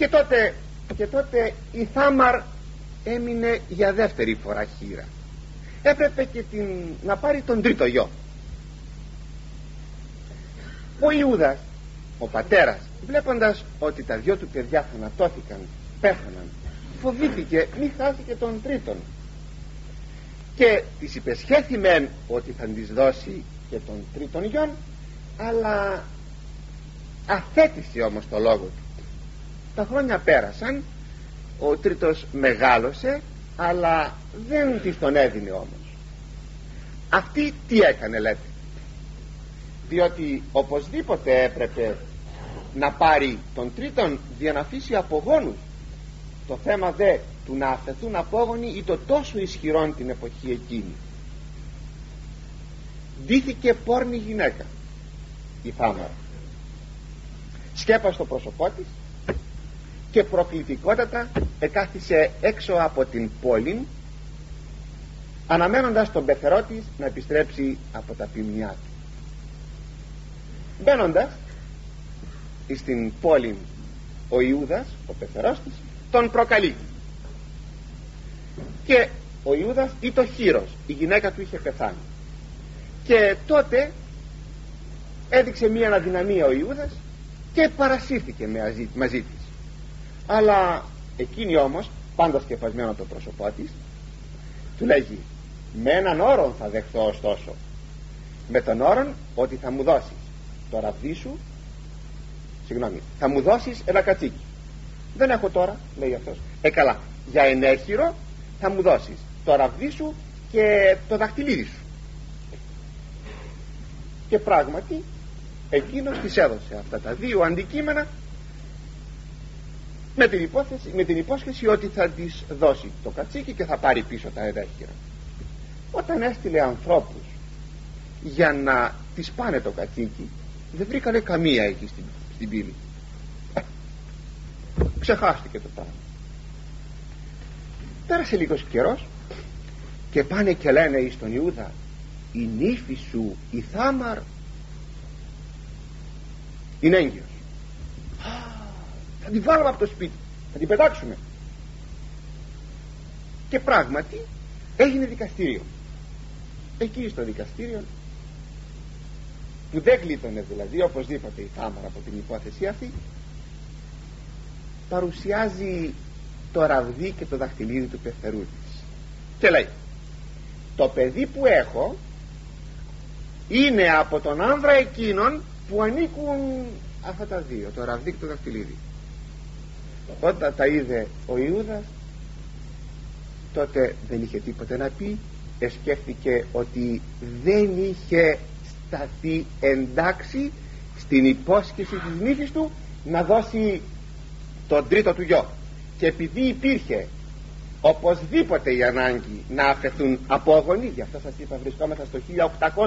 και τότε, και τότε η Θάμαρ έμεινε για δεύτερη φορά χείρα. Έπρεπε και την, να πάρει τον τρίτο γιο. Ο Ιούδας ο πατέρας βλέποντας ότι τα δυο του παιδιά θανατώθηκαν πέθαναν φοβήθηκε μη χάσει και τον τρίτον. Και της υπεσχέθη μεν ότι θα της δώσει και τον τρίτον γιον αλλά αθέτησε όμως το λόγο του τα χρόνια πέρασαν ο τρίτος μεγάλωσε αλλά δεν της τον έδινε όμως. Αυτή τι έκανε λέτε; Διότι οπωσδήποτε έπρεπε να πάρει τον τρίτον για να αφήσει απογόνους. Το θέμα δε του να αφαιθούν απόγονοι ή το τόσο ισχυρόν την εποχή εκείνη. Ντύθηκε πόρνη γυναίκα η Θάμαρα. Σκέπασε το πρόσωπό της και προκλητικότατα εκάθισε έξω από την πόλη αναμένοντας τον πεθερό της να επιστρέψει από τα ποιμνιά του. Μπαίνοντας στην πόλη ο Ιούδας ο πεθερός της τον προκαλεί. Και ο Ιούδας ή το χείρος η γυναίκα του είχε πεθάνει. Και τότε έδειξε μία αδυναμία ο Ιούδας και παρασύρθηκε μαζί, μαζί της αλλά εκείνη όμως πάντα σκεφασμένο το πρόσωπό της του λέγει με έναν όρο θα δεχθώ ωστόσο. Με τον όρο ότι θα μου δώσεις. Το ραβδί σου συγγνώμη θα μου δώσεις ένα κατσίκι δεν έχω τώρα λέει αυτός. Ε καλά για ενέχειρο θα μου δώσεις. Το ραβδί σου και το δαχτυλίδι σου και πράγματι εκείνος της έδωσε αυτά τα δύο αντικείμενα με την, υπόθεση, με την υπόσχεση ότι θα της δώσει το κατσίκι και θα πάρει πίσω τα εδέχειρα όταν έστειλε ανθρώπους για να της πάνε το κατσίκι δεν βρήκανε καμία εκεί στην, στην πύλη. Ε, ξεχάστηκε το πράγμα. Πέρασε λίγος καιρός και πάνε και λένε εις τον Ιούδα η νύφη σου η Θάμαρ είναι έγκυος θα την βάλουμε από το σπίτι. Θα την πετάξουμε. Και πράγματι έγινε δικαστήριο. Εκεί στο δικαστήριο που δεν γλίτωνε δηλαδή οπωσδήποτε η Θάμαρα από την υπόθεση αυτή παρουσιάζει το ραβδί και το δαχτυλίδι του πεθερού της. Και λέει το παιδί που έχω είναι από τον άνδρα εκείνων που ανήκουν αυτά τα δύο το ραβδί και το δαχτυλίδι όταν τα είδε ο Ιούδας τότε δεν είχε τίποτε να πει. Εσκέφθηκε ότι δεν είχε σταθεί εντάξει στην υπόσχεση της νύφης του να δώσει τον τρίτο του γιο. Και επειδή υπήρχε οπωσδήποτε η ανάγκη να αφαιθούν απόγονοι γι' αυτό σας είπα βρισκόμεθα στο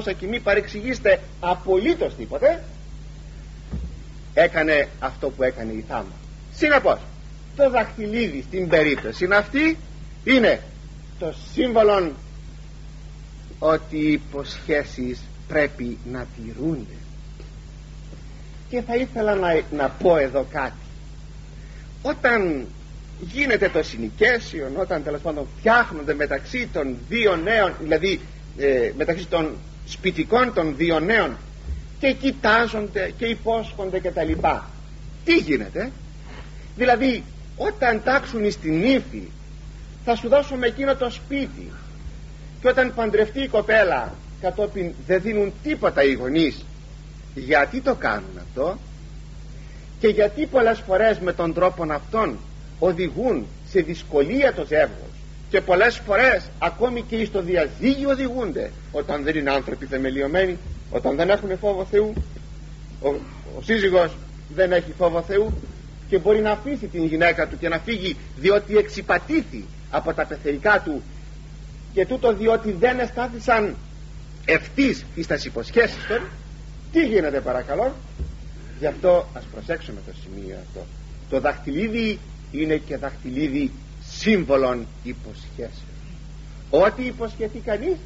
1800 και μη παρεξηγήστε απολύτως τίποτε έκανε αυτό που έκανε η Θάμα συνεπώς το δαχτυλίδι στην περίπτωση αυτή είναι το σύμβολο ότι οι υποσχέσεις πρέπει να τηρούνται. Και θα ήθελα να, να πω εδώ κάτι. Όταν γίνεται το συνοικέσιο όταν τέλος πάντων φτιάχνονται μεταξύ των δύο νέων δηλαδή ε, μεταξύ των σπιτικών των δύο νέων και κοιτάζονται και υπόσχονται και τα λοιπά τι γίνεται; Δηλαδή όταν τάξουν στην ύφη θα σου δώσω με εκείνο το σπίτι. Και όταν παντρευτεί η κοπέλα κατόπιν δεν δίνουν τίποτα οι γονείς. Γιατί το κάνουν αυτό; Και γιατί πολλές φορές με τον τρόπο αυτόν οδηγούν σε δυσκολία το ζεύγος; Και πολλές φορές ακόμη και στο διαζύγιο οδηγούνται. Όταν δεν είναι άνθρωποι θεμελιωμένοι όταν δεν έχουν φόβο Θεού ο, ο σύζυγος δεν έχει φόβο Θεού και μπορεί να αφήσει την γυναίκα του και να φύγει διότι εξυπατήθη από τα πεθερικά του. Και τούτο διότι δεν εστάθησαν ευθύς εις υποσχέσεις των τι γίνεται παρακαλώ; Γι' αυτό ας προσέξουμε το σημείο αυτό. Το δαχτυλίδι είναι και δαχτυλίδι σύμβολων υποσχέσεων. Ό,τι υποσχεθεί κανείς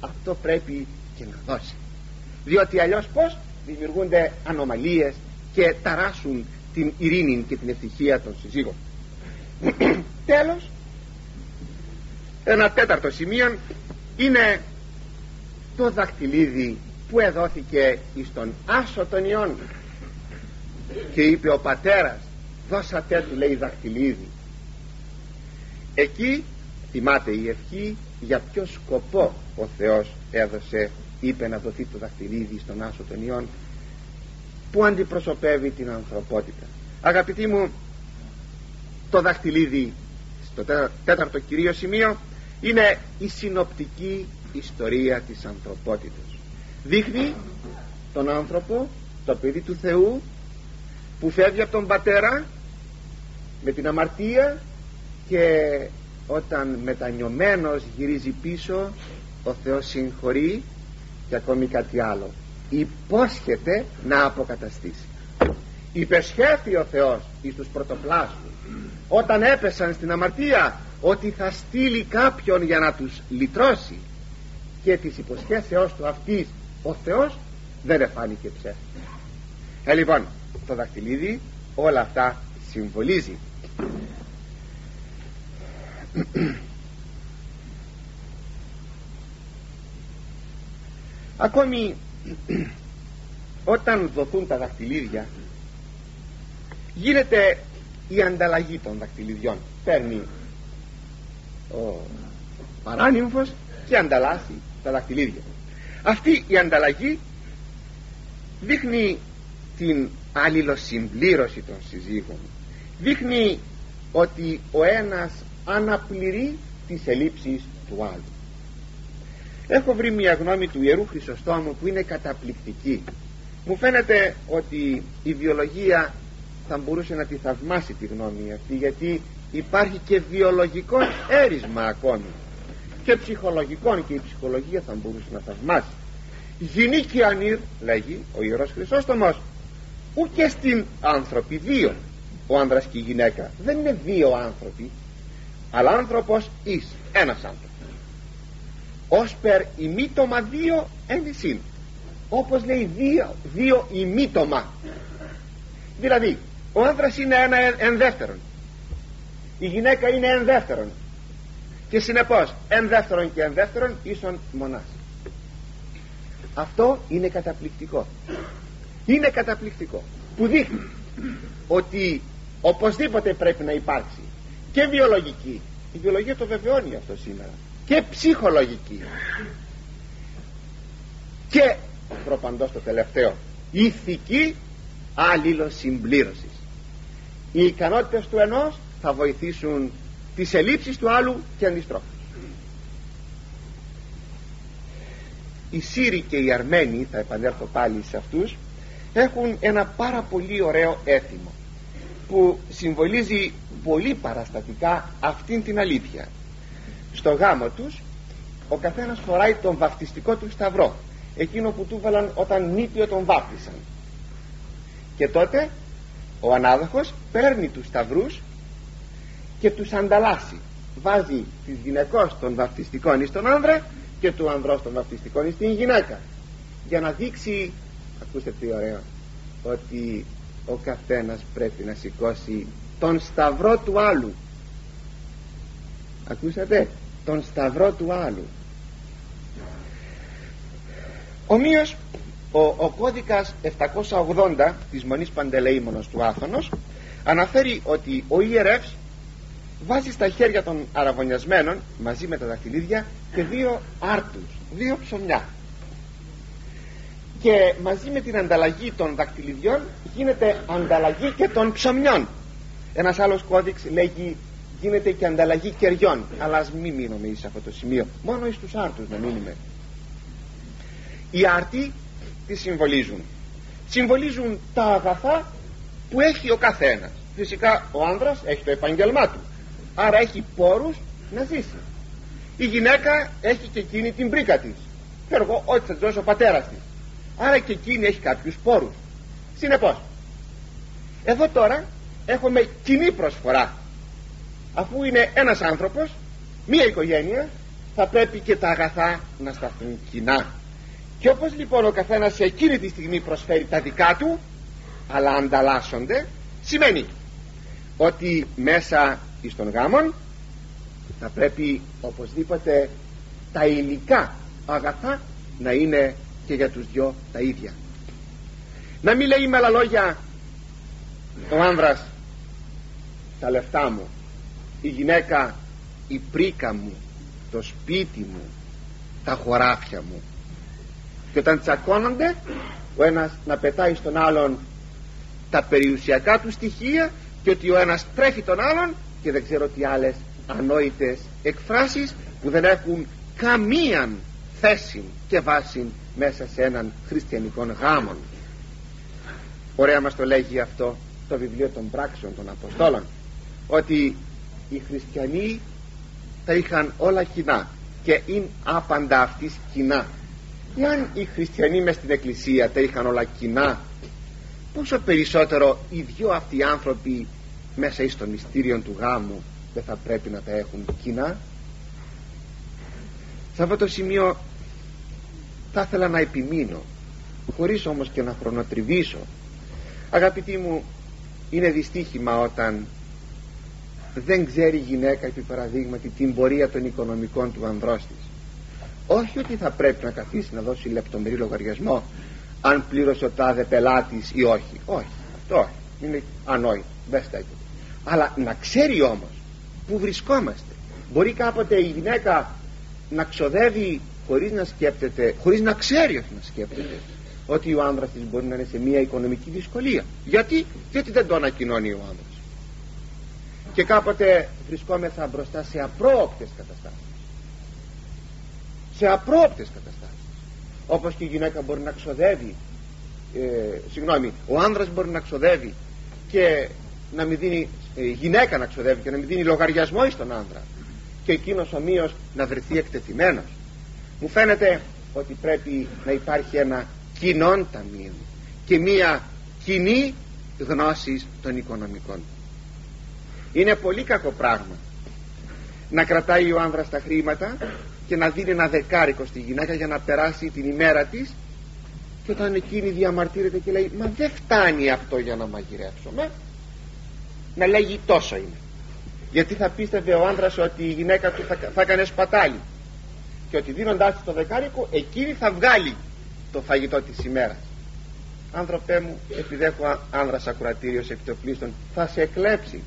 αυτό πρέπει και να δώσει. Διότι αλλιώς πως δημιουργούνται ανομαλίες και ταράσουν την ειρήνη και την ευτυχία των συζύγων. Τέλος ένα τέταρτο σημείο είναι το δαχτυλίδι που εδόθηκε εις τον άσο των ιών. Και είπε ο πατέρας δώσατε του λέει δαχτυλίδι εκεί θυμάται η ευχή για ποιο σκοπό ο Θεός έδωσε είπε να δοθεί το δαχτυλίδι στον άσο των ιών που αντιπροσωπεύει την ανθρωπότητα. Αγαπητοί μου το δαχτυλίδι στο τέταρτο κυρίως σημείο είναι η συνοπτική ιστορία της ανθρωπότητας. Δείχνει τον άνθρωπο το παιδί του Θεού που φεύγει από τον πατέρα με την αμαρτία και όταν μετανιωμένος γυρίζει πίσω ο Θεός συγχωρεί και ακόμη κάτι άλλο υπόσχεται να αποκαταστήσει. Υπεσχέθη ο Θεός εις τους πρωτοπλάσους όταν έπεσαν στην αμαρτία ότι θα στείλει κάποιον για να τους λυτρώσει. Και της υποσχέσεώς του αυτής ο Θεός δεν εφάνηκε ψεύτης. Ε λοιπόν το δαχτυλίδι όλα αυτά συμβολίζει. Ακόμη όταν δοθούν τα δαχτυλίδια γίνεται η ανταλλαγή των δακτυλιδιών παίρνει ο παράνυμφος και ανταλλάσσει τα δακτυλίδια αυτή η ανταλλαγή δείχνει την αλληλοσυμπλήρωση των συζύγων. Δείχνει ότι ο ένας αναπληρεί τις ελλείψεις του άλλου έχω βρει μια γνώμη του Ιερού Χρυσοστόμου που είναι καταπληκτική. Μου φαίνεται ότι η βιολογία θα μπορούσε να τη θαυμάσει τη γνώμη αυτή γιατί υπάρχει και βιολογικό έρισμα ακόμη. Και ψυχολογικό και η ψυχολογία θα μπορούσε να θαυμάσει. Γυνήκη ανήρ λέγει ο Ιερός Χρυσόστομος ούτε στην άνθρωποι δύο. Ο άνδρας και η γυναίκα. Δεν είναι δύο άνθρωποι αλλά άνθρωπος εις ένας άνθρωπος ως περ ημίτομα δύο ένισιν όπως λέει δύο, δύο ημίτομα. Δηλαδή ο άνδρας είναι ένα εν δεύτερον. Η γυναίκα είναι εν δεύτερον. Και συνεπώς εν δεύτερον και εν δεύτερον ίσον μονάς. Αυτό είναι καταπληκτικό. Είναι καταπληκτικό. Που δείχνει ότι οπωσδήποτε πρέπει να υπάρξει και βιολογική. Η βιολογία το βεβαιώνει αυτό σήμερα και ψυχολογική. Και προπαντός το τελευταίο ηθική αλληλοσυμπλήρωσης. Οι ικανότητες του ενός θα βοηθήσουν τις ελλείψεις του άλλου και αντιστρόφως. Οι Σύροι και οι Αρμένοι θα επανέλθω πάλι σε αυτούς έχουν ένα πάρα πολύ ωραίο έθιμο που συμβολίζει πολύ παραστατικά αυτήν την αλήθεια στο γάμο τους ο καθένας φοράει τον βαφτιστικό του σταυρό εκείνο που του βάλαν όταν νήπιο τον βάπτισαν. Και τότε ο ανάδοχος παίρνει τους σταυρούς και τους ανταλλάσσει. Βάζει της γυναικός των βαπτιστικών εις τον άνδρα και του ανδρός των βαπτιστικών εις την γυναίκα. Για να δείξει ακούστε τι ωραίο ότι ο καθένας πρέπει να σηκώσει τον σταυρό του άλλου. Ακούσατε; Τον σταυρό του άλλου. Ομοίως ο, ο κώδικας 780 της Μονής Παντελεήμονος του Άθωνος αναφέρει ότι ο ιερεύς βάζει στα χέρια των αραβωνιασμένων μαζί με τα δαχτυλίδια και δύο άρτους, δύο ψωμιά. Και μαζί με την ανταλλαγή των δακτυλιδιών γίνεται ανταλλαγή και των ψωμιών. Ένας άλλος κώδικς λέγει γίνεται και ανταλλαγή κεριών. Αλλά ας μην μείνουμε σε αυτό το σημείο. Μόνο εις τους άρτους να μείνουμε. Οι άρτοι τις συμβολίζουν. Συμβολίζουν τα αγαθά που έχει ο καθένας. Φυσικά ο άνδρας έχει το επαγγελμά του. Άρα έχει πόρους να ζήσει. Η γυναίκα έχει και εκείνη την πρίκα της. Ξέρω εγώ ό,τι θα δώσει ο πατέρας της. Άρα και εκείνη έχει κάποιους πόρους. Συνεπώς εδώ τώρα έχουμε κοινή προσφορά αφού είναι ένας άνθρωπος μία οικογένεια θα πρέπει και τα αγαθά να σταθούν κοινά. Και όπως λοιπόν ο καθένας σε εκείνη τη στιγμή προσφέρει τα δικά του αλλά ανταλλάσσονται σημαίνει ότι μέσα εις των γάμων θα πρέπει οπωσδήποτε τα υλικά αγαθά να είναι και για τους δυο τα ίδια. Να μην λέει με άλλα λόγια ο άνδρας τα λεφτά μου η γυναίκα η πρίκα μου το σπίτι μου τα χωράφια μου. Και όταν τσακώνονται ο ένας να πετάει στον άλλον τα περιουσιακά του στοιχεία και ότι ο ένας τρέφει τον άλλον και δεν ξέρω τι άλλες ανόητες εκφράσεις που δεν έχουν καμία θέση και βάση μέσα σε έναν χριστιανικό γάμο ωραία μας το λέγει αυτό το βιβλίο των πράξεων των Αποστόλων ότι οι χριστιανοί τα είχαν όλα κοινά και είναι άπαντα αυτής κοινά. Εάν οι χριστιανοί μες στην εκκλησία τα είχαν όλα κοινά πόσο περισσότερο οι δυο αυτοί άνθρωποι μέσα εις το μυστήριο του γάμου δεν θα πρέπει να τα έχουν κοινά. Σε αυτό το σημείο θα ήθελα να επιμείνω χωρίς όμως και να χρονοτριβήσω. Αγαπητοί μου είναι δυστύχημα όταν δεν ξέρει η γυναίκα επί παραδείγματι την πορεία των οικονομικών του ανδρός της. Όχι ότι θα πρέπει να καθίσει να δώσει λεπτομερή λογαριασμό αν πλήρωσε ο τάδε πελάτης ή όχι. Όχι αυτό όχι. Είναι ανόητο. Δεν στέκεται αλλά να ξέρει όμως που βρισκόμαστε. Μπορεί κάποτε η γυναίκα να ξοδεύει χωρίς να σκέπτεται χωρίς να ξέρει όχι να σκέπτεται ότι ο άνδρας της μπορεί να είναι σε μια οικονομική δυσκολία. Γιατί, γιατί δεν το ανακοινώνει ο άνδρας και κάποτε βρισκόμεθα μπροστά σε απρόοπτες καταστάσεις. Σε απρόοπτες καταστάσεις. Όπως και η γυναίκα μπορεί να ξοδεύει ε, συγγνώμη ο άνδρας μπορεί να ξοδεύει και να μην δίνει ε, γυναίκα να ξοδεύει και να μην δίνει λογαριασμό στον άνδρα. Και εκείνος ομοίως να βρεθεί εκτεθειμένος. Μου φαίνεται ότι πρέπει να υπάρχει ένα κοινών ταμείο και μία κοινή γνώση των οικονομικών είναι πολύ κακό πράγμα να κρατάει ο άνδρας τα χρήματα και να δίνει ένα δεκάρικο στη γυναίκα για να περάσει την ημέρα της και όταν εκείνη διαμαρτύρεται και λέει μα δεν φτάνει αυτό για να μαγειρέψουμε να λέγει τόσο είναι γιατί θα πίστευε ο άνδρας ότι η γυναίκα του θα, θα έκανε σπατάλι και ότι δίνοντάς του το δεκάρικο εκείνη θα βγάλει το φαγητό της ημέρας. Άνθρωπέ μου επειδή έχω άνδρας ακουρατήριος επιτοπλίστων θα σε εκλέψει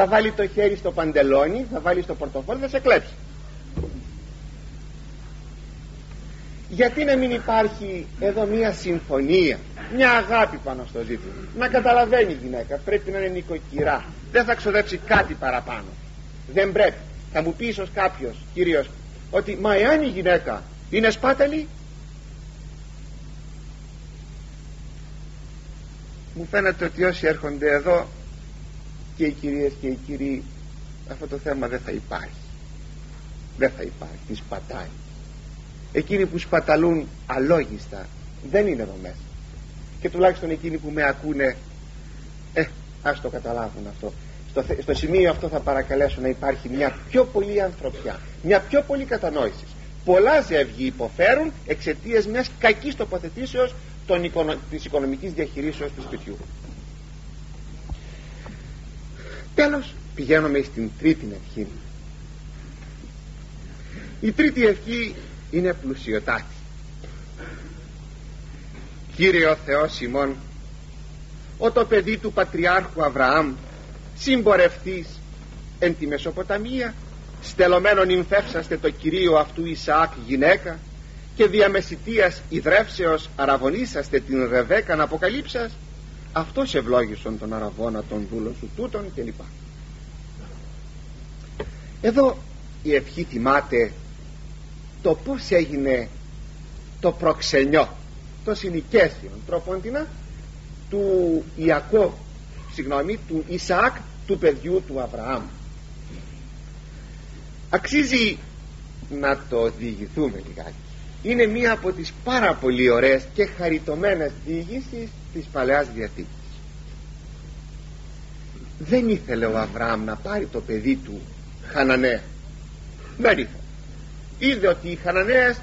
θα βάλει το χέρι στο παντελόνι θα βάλει στο πορτοφόλι θα σε κλέψει. Γιατί να μην υπάρχει εδώ μια συμφωνία μια αγάπη πάνω στο ζήτημα; Να καταλαβαίνει η γυναίκα πρέπει να είναι νοικοκυρά. Δεν θα ξοδέψει κάτι παραπάνω. Δεν πρέπει. Θα μου πει ίσως κάποιος κυρίως ότι μα εάν η γυναίκα είναι σπάταλη μου φαίνεται ότι όσοι έρχονται εδώ και οι κυρίες και οι κύριοι αυτό το θέμα δεν θα υπάρχει. Δεν θα υπάρχει τι σπατάει εκείνοι που σπαταλούν αλόγιστα δεν είναι εδώ μέσα. Και τουλάχιστον εκείνοι που με ακούνε ε, ας το καταλάβουν αυτό. Στο, στο σημείο αυτό θα παρακαλέσω να υπάρχει μια πιο πολύ ανθρωπιά μια πιο πολύ κατανόησης. Πολλά ζεύγη υποφέρουν εξαιτίας μιας κακής τοποθετήσεως των οικονο, της οικονομικής διαχειρίσεως του σπιτιού τέλος πηγαίνουμε στην τρίτη ευχή. Η τρίτη ευχή είναι πλουσιωτάτη Κύριε ο Θεός ημών ο το παιδί του Πατριάρχου Αβραάμ συμπορευτής εν τη Μεσοποταμία στελωμένον ημφεύσαστε το κυρίο αυτού Ισαάκ γυναίκα και διαμεσιτείας ιδρεύσεως αραβωνήσαστε την Ρεβέκα να αποκαλύψας αυτός ευλόγησον τον Αραβώνα τον δούλο σου τούτον κλπ εδώ η ευχή θυμάται το πως έγινε το προξενιό το συνοικέσιο τρόποντινα του Ιακώβ συγγνώμη του Ισαάκ του παιδιού του Αβραάμ. Αξίζει να το διηγηθούμε λιγάκι. Είναι μία από τις πάρα πολύ ωραίες και χαριτωμένες διηγήσεις της Παλαιάς Διαθήκης. Δεν ήθελε ο Αβραάμ να πάρει το παιδί του Χανανέα δεν ήθελε είδε ότι οι Χαναναίες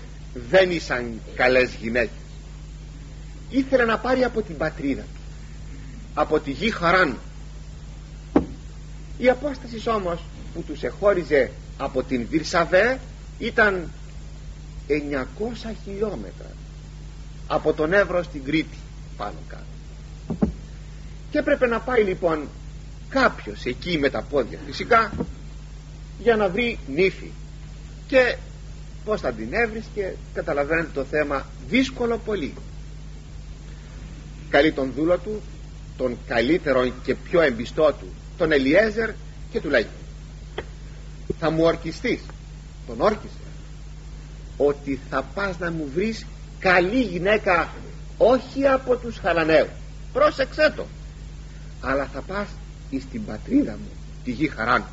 δεν ήσαν καλές γυναίκες. Ήθελε να πάρει από την πατρίδα του από τη γη Χαράν. Η απόσταση όμως που τους εχώριζε από την Βυρσαβέ ήταν 900 χιλιόμετρα από τον Εύρο στην Κρήτη πάνω κάτω. Και έπρεπε να πάει λοιπόν κάποιος εκεί με τα πόδια φυσικά για να βρει νύφη. Και πως θα την έβρισκε καταλαβαίνετε το θέμα δύσκολο πολύ. Καλεί τον δούλο του τον καλύτερο και πιο εμπιστό του τον Ελιέζερ και του λέει θα μου ορκιστείς τον όρκισε. Ότι θα πας να μου βρεις καλή γυναίκα όχι από τους Χαραναίους πρόσεξέ το. Αλλά θα πας εις την πατρίδα μου τη γη Χαράν.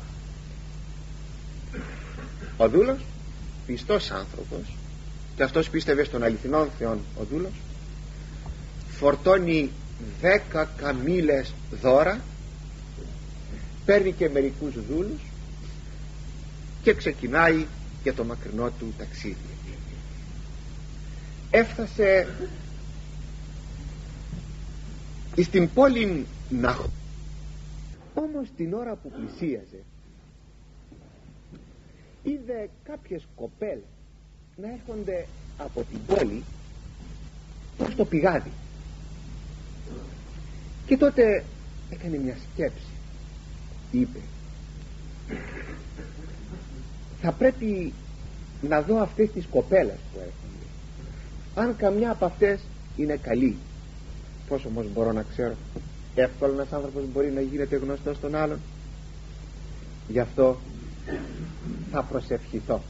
Ο δούλος πιστός άνθρωπος και αυτός πίστευε στον αληθινόν Θεόν ο δούλος φορτώνει δέκα καμήλες δώρα παίρνει και μερικούς δούλους και ξεκινάει για το μακρινό του ταξίδι. Έφτασε στην πόλη Ναχ. Όμως την ώρα που πλησίαζε είδε κάποιες κοπέλες να έρχονται από την πόλη προς το πηγάδι. Και τότε έκανε μια σκέψη. Είπε θα πρέπει να δω αυτές τις κοπέλες που έρχονται. Αν καμιά από αυτές είναι καλή πως όμως μπορώ να ξέρω. Εύκολα ένας άνθρωπος μπορεί να γίνεται γνωστός στον άλλον. Γι' αυτό θα προσευχηθώ.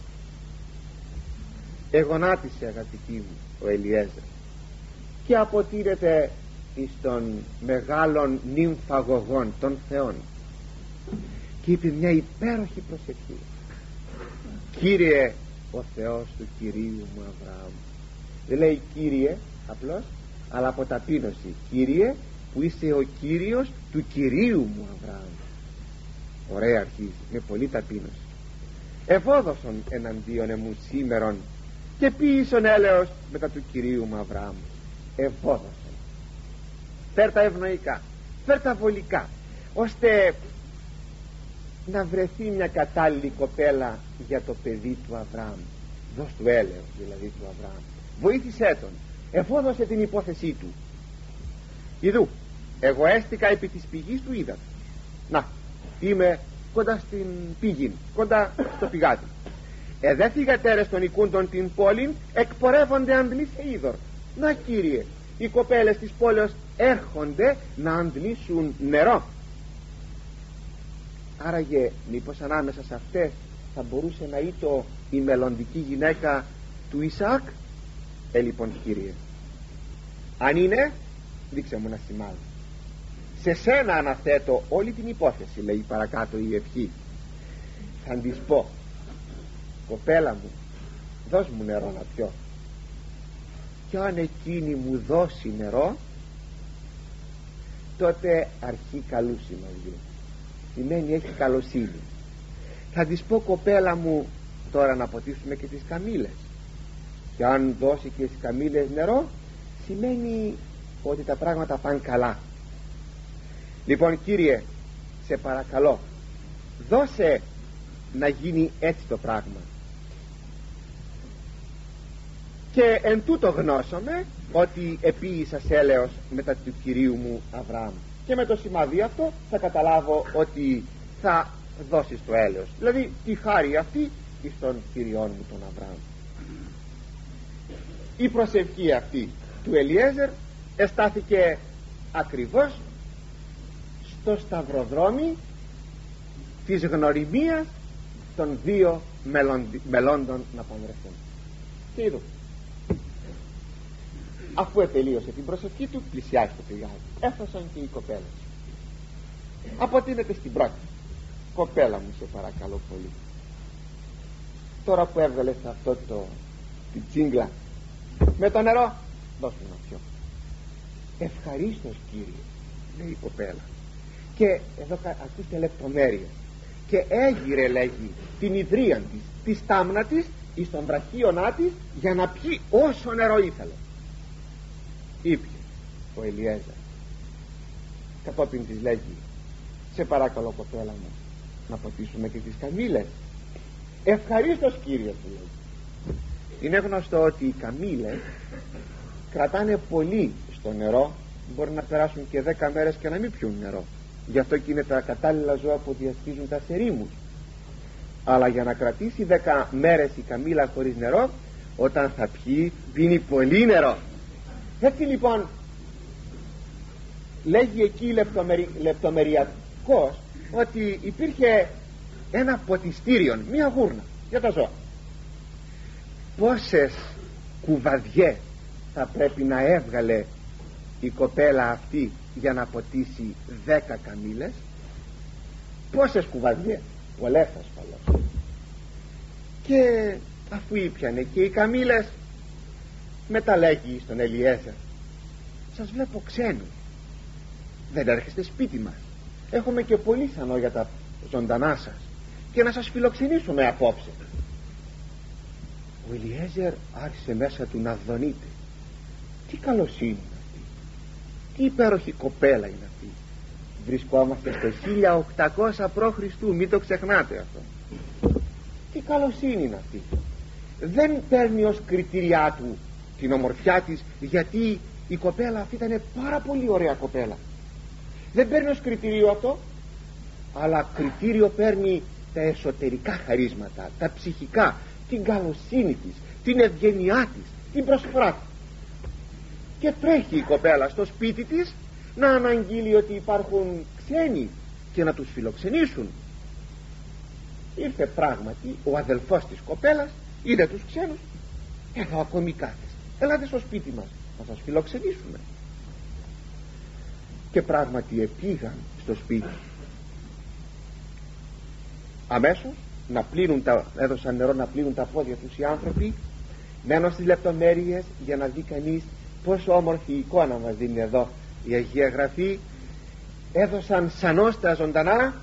Εγωνάτισε αγαπητοί μου ο Ελιέζερ και αποτείρεται εις των μεγάλων νυμφαγωγών των θεών και είπε μια υπέροχη προσευχή. Κύριε ο Θεός του Κυρίου μου Αβραάμ δεν λέει Κύριε απλώς αλλά από ταπείνωση Κύριε που είσαι ο Κύριος του Κυρίου μου Αβραάμ. Ωραία αρχίζει με πολύ ταπείνωση εφόδωσον εναντίον εμού σήμερον και ποιήσον έλεος μετά του Κυρίου μου Αβραάμ. Εφόδωσον. Φέρ τα ευνοϊκά φέρ τα βολικά ώστε να βρεθεί μια κατάλληλη κοπέλα για το παιδί του Αβραάμ. Δώσ' του έλεος δηλαδή του Αβραάμ. Βοήθησέ τον εφόδωσε την υπόθεσή του. Ιδού εγώ έστηκα επί της πηγής του είδα να είμαι κοντά στην πηγή κοντά στο πηγάδι. Εδέ θυγατέρες των οικούντων την πόλη εκπορεύονται αντλείς είδωρ. Να κύριε οι κοπέλες της πόλεως έρχονται να αντλήσουν νερό. Άραγε μήπως ανάμεσα σε αυτές θα μπορούσε να είτο η μελλοντική γυναίκα του Ισάκ ε λοιπόν κύριε αν είναι δείξε μου ένα σημάδι. Σε σένα αναθέτω όλη την υπόθεση λέει παρακάτω η ευχή. Θα της πω κοπέλα μου δώσ' μου νερό να πιω και αν εκείνη μου δώσει νερό τότε αρχή καλού συνολιού σημαίνει έχει καλοσύνη. Θα της πω κοπέλα μου τώρα να ποτίσουμε και τις καμήλες και αν δώσει και τις καμήλες νερό σημαίνει ότι τα πράγματα πάνε καλά. Λοιπόν κύριε σε παρακαλώ δώσε να γίνει έτσι το πράγμα. Και εν τούτο γνώσομαι ότι επίησα έλεος μετά του Κυρίου μου Αβραάμ. Και με το σημάδι αυτό θα καταλάβω ότι θα δώσεις το έλεος. Δηλαδή τη χάρη αυτή εις τον Κυριόν μου τον Αβραάμ η προσευχή αυτή του Ελιέζερ εστάθηκε ακριβώς στο σταυροδρόμι της γνωριμίας των δύο μελώντων να παντρευτούν και είδω. Αφού επελείωσε την προσευχή του πλησιάζει το πηγάδι. Έφτασαν και οι κοπέλες. Αποτείνεται στην πρώτη. Κοπέλα μου σε παρακαλώ πολύ. Τώρα που έβγαλες αυτό το την τσίγκλα με το νερό. Δώστε να πιω ευχαρίστως κύριε λέει η κοπέλα. Και εδώ ακούστε λεπτομέρεια και έγειρε λέγει την ιδρία της τη στάμνα της εις τον βραχίωνά της για να πιει όσο νερό ήθελε. Ήπια ο Ελιέζα κατόπιν της λέγει σε παρακαλώ κοπέλα μου να ποτίσουμε και τις καμήλες ευχαρίστως κύριε του λέει είναι γνωστό ότι οι καμήλες κρατάνε πολύ στο νερό. Μπορεί να περάσουν και δέκα μέρες και να μην πιούν νερό. Γι' αυτό και είναι τα κατάλληλα ζώα που διασχίζουν τα σερίμους αλλά για να κρατήσει δέκα μέρες η καμήλα χωρίς νερό όταν θα πιει πίνει πολύ νερό. Έτσι λοιπόν λέγει εκεί λεπτομερι, λεπτομεριακός ότι υπήρχε ένα ποτιστήριο μία γούρνα για τα ζώα πόσες κουβαδιές θα πρέπει να έβγαλε η κοπέλα αυτή για να ποτίσει δέκα καμήλες; Πόσες κουβαδιές; Πολλές ασφαλώς και αφού ήπιανε και οι καμήλες μετά λέγει στον Ελιέζερ. Σας βλέπω ξένοι. Δεν έρχεστε σπίτι μας. Έχουμε και πολύ σανό για τα ζωντανά σας. Και να σας φιλοξενήσουμε απόψε ο Ελιέζερ άρχισε μέσα του να δονείται. Τι καλοσύνη είναι αυτή τι υπέροχη κοπέλα είναι αυτή. Βρισκόμαστε στο 1800 π.Χ. μην το ξεχνάτε αυτό τι καλοσύνη είναι αυτή δεν παίρνει ως κριτήριά του την ομορφιά της γιατί η κοπέλα αυτή ήταν πάρα πολύ ωραία κοπέλα. Δεν παίρνει ως κριτήριο αυτό αλλά κριτήριο παίρνει τα εσωτερικά χαρίσματα τα ψυχικά την καλοσύνη της την ευγενιά της την προσφορά της. Και τρέχει η κοπέλα στο σπίτι της να αναγγείλει ότι υπάρχουν ξένοι και να τους φιλοξενήσουν. Ήρθε πράγματι ο αδελφός της κοπέλας είδε τους ξένους. Εδώ ακόμη κάθεστε. Ελάτε στο σπίτι μας να σας φιλοξενήσουμε. Και πράγματι επήγαν στο σπίτι. Αμέσως να πλύνουν τα, έδωσαν νερό να πλύνουν τα πόδια τους οι άνθρωποι. Μένω στις λεπτομέρειες για να δει κανείς πόσο όμορφη εικόνα μας δίνει εδώ η Αγία Γραφή. Έδωσαν σανόστα ζωντανά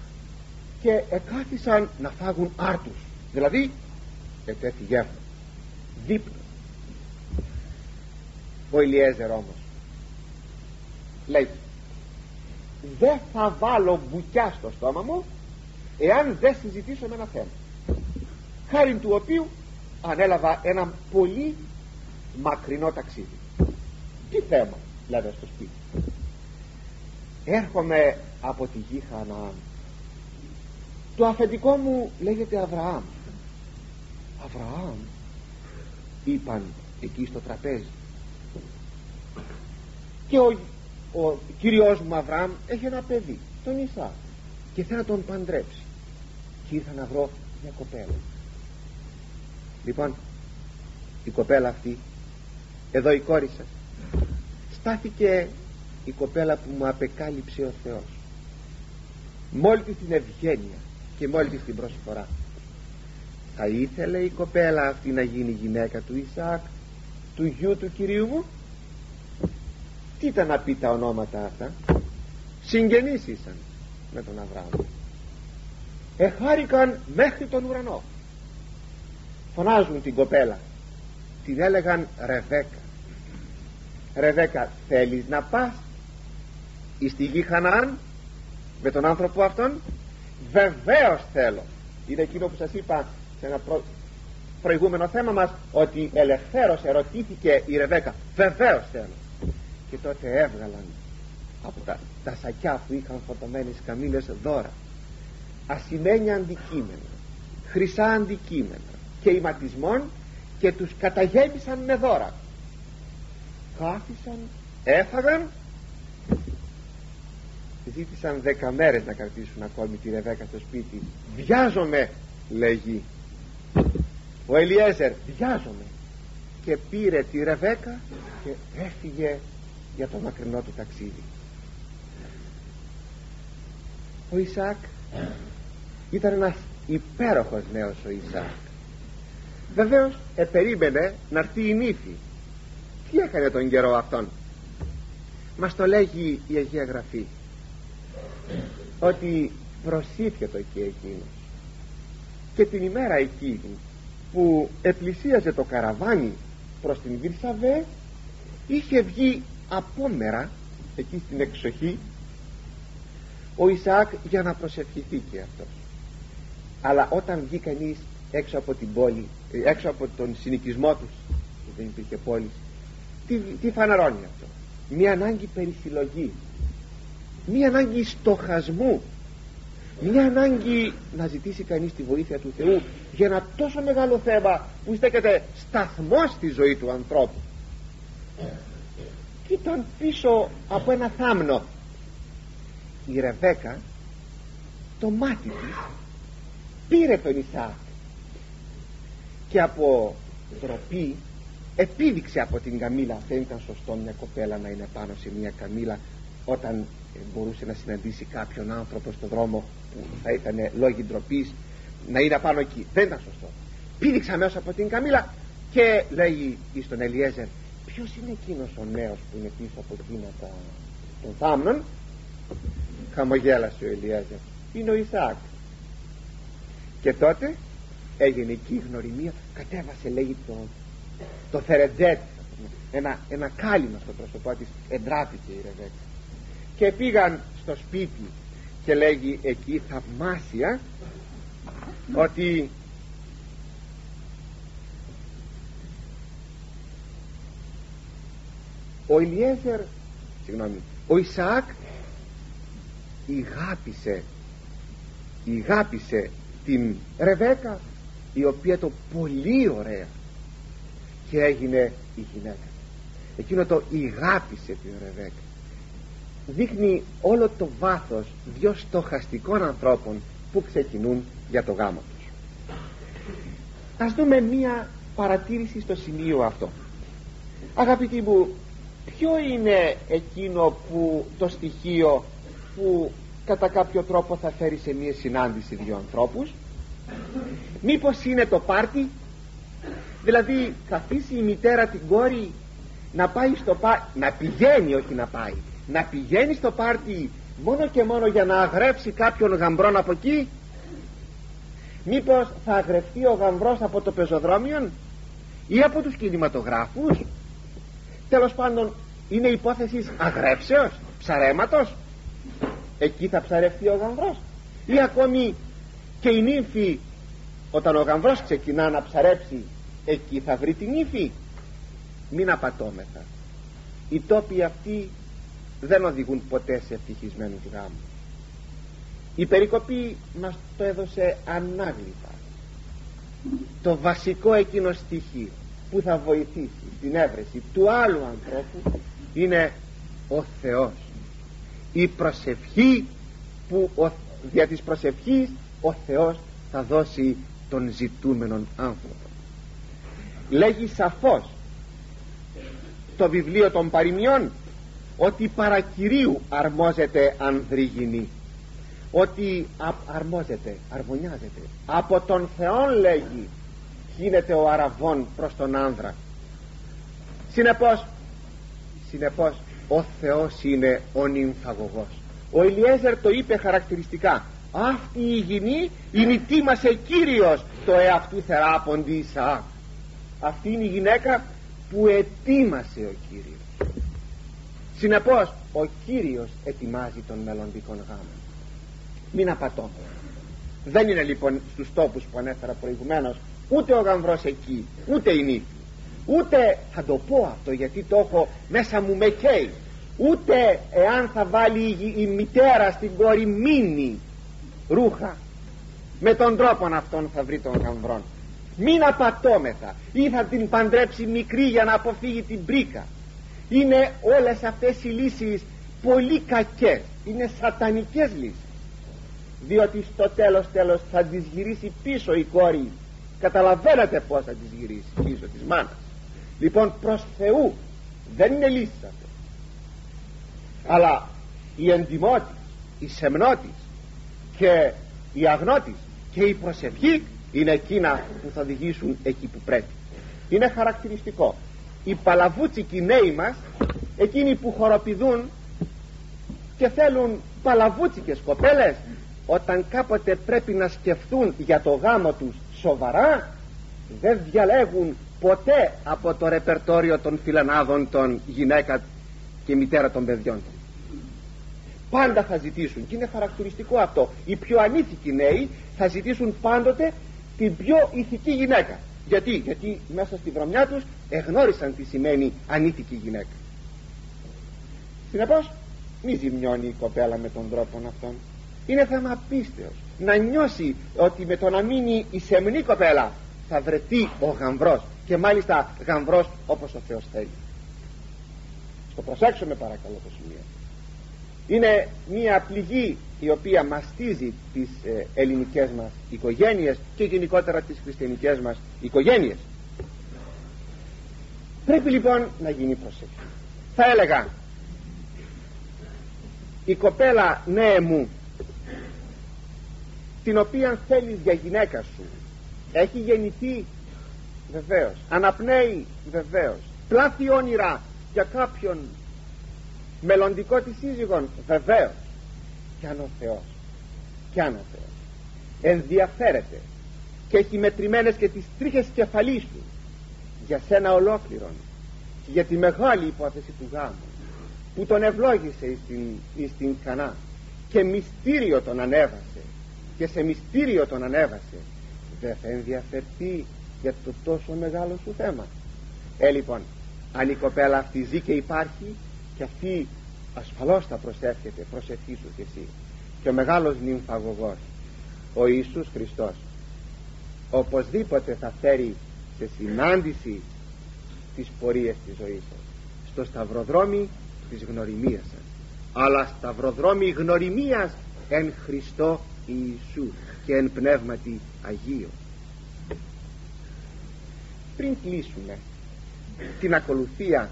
και εκάθισαν να φάγουν άρτους. Δηλαδή ετέθη γεύμα δείπνο. Ο Ηλιέζερ όμως λέει δεν θα βάλω μπουκιά στο στόμα μου εάν δεν συζητήσω με ένα θέμα χάρη του οποίου ανέλαβα ένα πολύ μακρινό ταξίδι. Τι θέμα λέμε στο σπίτι. Έρχομαι από τη γη Χαναάν το αφεντικό μου λέγεται Αβραάμ. Αβραάμ είπαν εκεί στο τραπέζι. Και ο, ο κύριος μου Αβραάμ έχει ένα παιδί τον Ισά και θέλει να τον παντρέψει και ήρθα να βρω μια κοπέλα. Λοιπόν η κοπέλα αυτή εδώ η κόρη σας στάθηκε η κοπέλα που μου απεκάλυψε ο Θεός. Μόλι την ευγένεια και μόλι την προσφορά. Θα ήθελε η κοπέλα αυτή να γίνει γυναίκα του Ισάκ του γιου του Κυρίου μου; Τι ήταν να πει τα ονόματα αυτά; Συγγενείς ήσαν με τον Αβραάμ εχάρηκαν μέχρι τον ουρανό. Φωνάζουν την κοπέλα. Την έλεγαν Ρεβέκα. Ρεβέκα θέλεις να πας εις τη γη Χανάν με τον άνθρωπο αυτόν; Βεβαίως θέλω. Είναι εκείνο που σας είπα σε ένα προηγούμενο θέμα μας ότι ελευθέρως ερωτήθηκε η Ρεβέκα. Βεβαίως θέλω. Και τότε έβγαλαν από τα, τα σακιά που είχαν φορτωμένες καμήλες δώρα ασημένια αντικείμενα χρυσά αντικείμενα και ηματισμών και τους καταγέμισαν με δώρα. Κάθισαν έφαγαν ζήτησαν δέκα μέρες να κρατήσουν ακόμη τη Ρεβέκα στο σπίτι. Βιάζομαι λέγει ο Ελιέζερ βιάζομαι και πήρε τη Ρεβέκα και έφυγε για το μακρινό του ταξίδι. Ο Ισάκ ήταν ένας υπέροχος νέος ο Ισάκ βεβαίως επερίμενε να έρθει η νύφη. Τι έκανε τον καιρό αυτόν; Μας το λέγει η Αγία Γραφή ότι προσήφιε το και εκείνος. Και την ημέρα εκείνη που επλησίαζε το καραβάνι προς την Βυρσαβέ είχε βγει απόμερα εκεί στην εξοχή ο Ισαάκ για να προσευχηθεί και αυτός αλλά όταν βγει κανείς έξω από την πόλη έξω από τον συνοικισμό τους που δεν υπήρχε πόλης τι, τι φανερώνει αυτό; Μια ανάγκη περισυλλογή. Μια ανάγκη στοχασμού. Μια ανάγκη να ζητήσει κανείς τη βοήθεια του Θεού για ένα τόσο μεγάλο θέμα που στέκεται σταθμό στη ζωή του ανθρώπου. Και ήταν πίσω από ένα θάμνο. Η Ρεβέκα το μάτι της πήρε τον Ισάκ και από τροπή επίδειξε από την καμήλα δεν ήταν σωστό μια κοπέλα να είναι πάνω σε μια καμήλα όταν μπορούσε να συναντήσει κάποιον άνθρωπο στον δρόμο που θα ήταν λόγοι ντροπής να είναι πάνω εκεί. Δεν ήταν σωστό. Πήδηξα μέσα από την καμήλα και λέει στον Ελιέζερ ποιος είναι εκείνος ο νέος που είναι πίσω από εκείνα τα, των θάμνων; Χαμογέλασε ο Ελιέζερ. Είναι ο Ισάκ και τότε έγινε εκεί η γνωριμία κατέβασε λέγει το, το θερετζέτ ένα, ένα κάλυμα στο πρόσωπό της εντράπηκε η Ρεβέκα και πήγαν στο σπίτι και λέγει εκεί θαυμάσια ότι ο Ηλιέζερ συγγνώμη ο Ισαάκ ηγάπησε ηγάπησε την Ρεβέκα η οποία το πολύ ωραία και έγινε η γυναίκα. Εκείνο το ηγάπησε την Ρεβέκα. Δείχνει όλο το βάθος δυο στοχαστικών ανθρώπων που ξεκινούν για το γάμο τους. Ας δούμε μία παρατήρηση στο σημείο αυτό. Αγαπητοί μου ποιο είναι εκείνο που το στοιχείο που κατά κάποιο τρόπο θα φέρει σε μία συνάντηση δύο ανθρώπους μήπως είναι το πάρτι δηλαδή θα αφήσει η μητέρα την κόρη να πάει στο πάρτι να πηγαίνει όχι να πάει να πηγαίνει στο πάρτι μόνο και μόνο για να αγρέψει κάποιον γαμπρόν από εκεί. Μήπως θα αγρευτεί ο γαμβρός από το πεζοδρόμιο ή από τους κινηματογράφους. Τέλος πάντων είναι υπόθεσης αγρέψεως ψαρέματος εκεί θα ψαρευτεί ο γαμβρός. Ή ακόμη και η νύμφη όταν ο γαμβρός ξεκινά να ψαρέψει εκεί θα βρει την ύφη μην απατώμεθα. Οι τόποι αυτοί δεν οδηγούν ποτέ σε ευτυχισμένους γάμους η περικοπή μας το έδωσε ανάγλυφα. Το βασικό εκείνο στοιχείο που θα βοηθήσει στην έβρεση του άλλου ανθρώπου είναι ο Θεός η προσευχή που ο, δια της προσευχής ο Θεός θα δώσει τον ζητούμενον άνθρωπο. Λέγει σαφώς το βιβλίο των παροιμιών ότι παρακυρίου αρμόζεται ανδρίγινη ότι αρμόζεται, αρμονιάζεται. Από τον Θεόν λέγει γίνεται ο αραβών προς τον άνδρα. Συνεπώς συνεπώς ο Θεός είναι ο νυμφαγωγός. Ο Ηλιέζερ το είπε χαρακτηριστικά. Αυτή η γυνή είναι τίμασε Κύριος το εαυτού θεράποντι Ισαάκ αυτή είναι η γυναίκα που ετοίμασε ο Κύριος. Συνεπώς ο Κύριος ετοιμάζει τον μελλοντικό γάμο. Μην απατώ. Δεν είναι λοιπόν στους τόπους που ανέφερα προηγουμένως ούτε ο γαμβρός εκεί ούτε η νύφη ούτε θα το πω αυτό γιατί το έχω μέσα μου με καίει. Ούτε εάν θα βάλει η, μητέρα στην κόρη μήνυ ρούχα με τον τρόπο αυτόν θα βρει τον γαμβρόν. Μην απατώμεθα ή θα την παντρέψει μικρή για να αποφύγει την πρίκα. Είναι όλες αυτές οι λύσεις πολύ κακές. Είναι σατανικές λύσεις. Διότι στο τέλος τέλος θα τις γυρίσει πίσω η κόρη. Καταλαβαίνετε πως θα τις γυρίσει πίσω της μάνας λοιπόν προς Θεού δεν είναι λύση αυτό αλλά η εντιμότης η σεμνότης και η αγνότης και η προσευχή είναι εκείνα που θα οδηγήσουν εκεί που πρέπει. Είναι χαρακτηριστικό. Οι παλαβούτσικοι νέοι μας εκείνοι που χοροπηδούν και θέλουν παλαβούτσικες κοπέλες όταν κάποτε πρέπει να σκεφτούν για το γάμο τους σοβαρά δεν διαλέγουν ποτέ από το ρεπερτόριο των φιλανάδων των γυναίκα και μητέρα των παιδιών του. Πάντα θα ζητήσουν και είναι χαρακτηριστικό αυτό οι πιο ανήθικοι νέοι θα ζητήσουν πάντοτε την πιο ηθική γυναίκα. Γιατί, γιατί μέσα στη βρωμιά τους εγνώρισαν τι σημαίνει ανήθικη γυναίκα. Συνεπώς μη ζημιώνει η κοπέλα με τον τρόπο αυτόν. Είναι θέμα πίστεως. Να νιώσει ότι με το να μείνει η σεμνή κοπέλα θα βρεθεί ο γαμβρός και μάλιστα γαμβρός όπως ο Θεός θέλει. Στο προσέξουμε παρακαλώ το σημείο. Είναι μια πληγή η οποία μαστίζει τις ε, ελληνικές μας οικογένειες και γενικότερα τις χριστιανικές μας οικογένειες. Πρέπει λοιπόν να γίνει προσέξη θα έλεγα η κοπέλα νέε μου την οποία θέλεις για γυναίκα σου έχει γεννηθεί βεβαίως. Αναπνέει βεβαίως. Πλάθη όνειρα για κάποιον μελλοντικό της σύζυγον βεβαίως. Κι αν ο Θεός κι αν ο Θεός ενδιαφέρεται και έχει μετρημένες και τις τρίχες κεφαλής του για σένα ολόκληρον και για τη μεγάλη υπόθεση του γάμου που τον ευλόγησε στην, στην Κανά και μυστήριο τον ανέβασε και σε μυστήριο τον ανέβασε δεν θα ενδιαφερθεί για το τόσο μεγάλο σου θέμα. Ε λοιπόν αν η κοπέλα αυτή ζει και υπάρχει και αυτή ασφαλώς θα προσεύχεται προσευχή σου και εσύ. Και ο μεγάλος νυμφαγωγός ο Ιησούς Χριστός οπωσδήποτε θα φέρει σε συνάντηση τις πορείες της ζωής σας. Στο σταυροδρόμι της γνωριμίας σας. Αλλά σταυροδρόμι γνωριμίας εν Χριστώ Ιησού και εν πνεύματι Αγίο πριν κλείσουμε την ακολουθία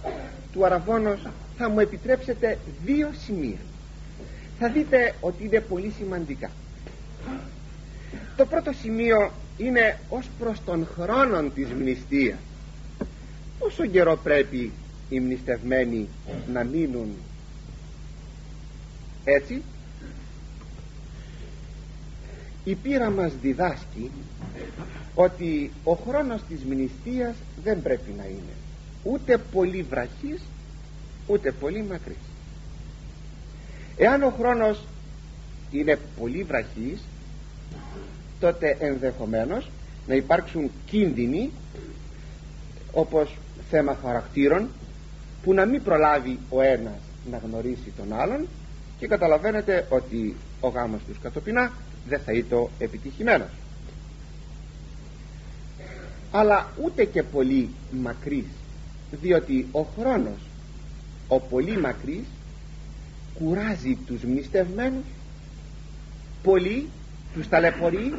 του Αραβόνος θα μου επιτρέψετε δύο σημεία. Θα δείτε ότι είναι πολύ σημαντικά. Το πρώτο σημείο είναι ως προς τον χρόνο της μνηστείας. Πόσο καιρό πρέπει οι μνηστευμένοι να μείνουν έτσι; Η πείρα μας διδάσκει ότι ο χρόνος της μνηστείας δεν πρέπει να είναι ούτε πολύ βραχής ούτε πολύ μακρύς. Εάν ο χρόνος είναι πολύ βραχής τότε ενδεχομένως να υπάρξουν κίνδυνοι όπως θέμα χαρακτήρων που να μην προλάβει ο ένας να γνωρίσει τον άλλον και καταλαβαίνετε ότι ο γάμος τους κατοπινά δεν θα ήταν επιτυχημένος. Αλλά ούτε και πολύ μακρύς διότι ο χρόνος ο πολύ μακρύς κουράζει τους μνηστευμένους πολύ τους ταλαιπωρεί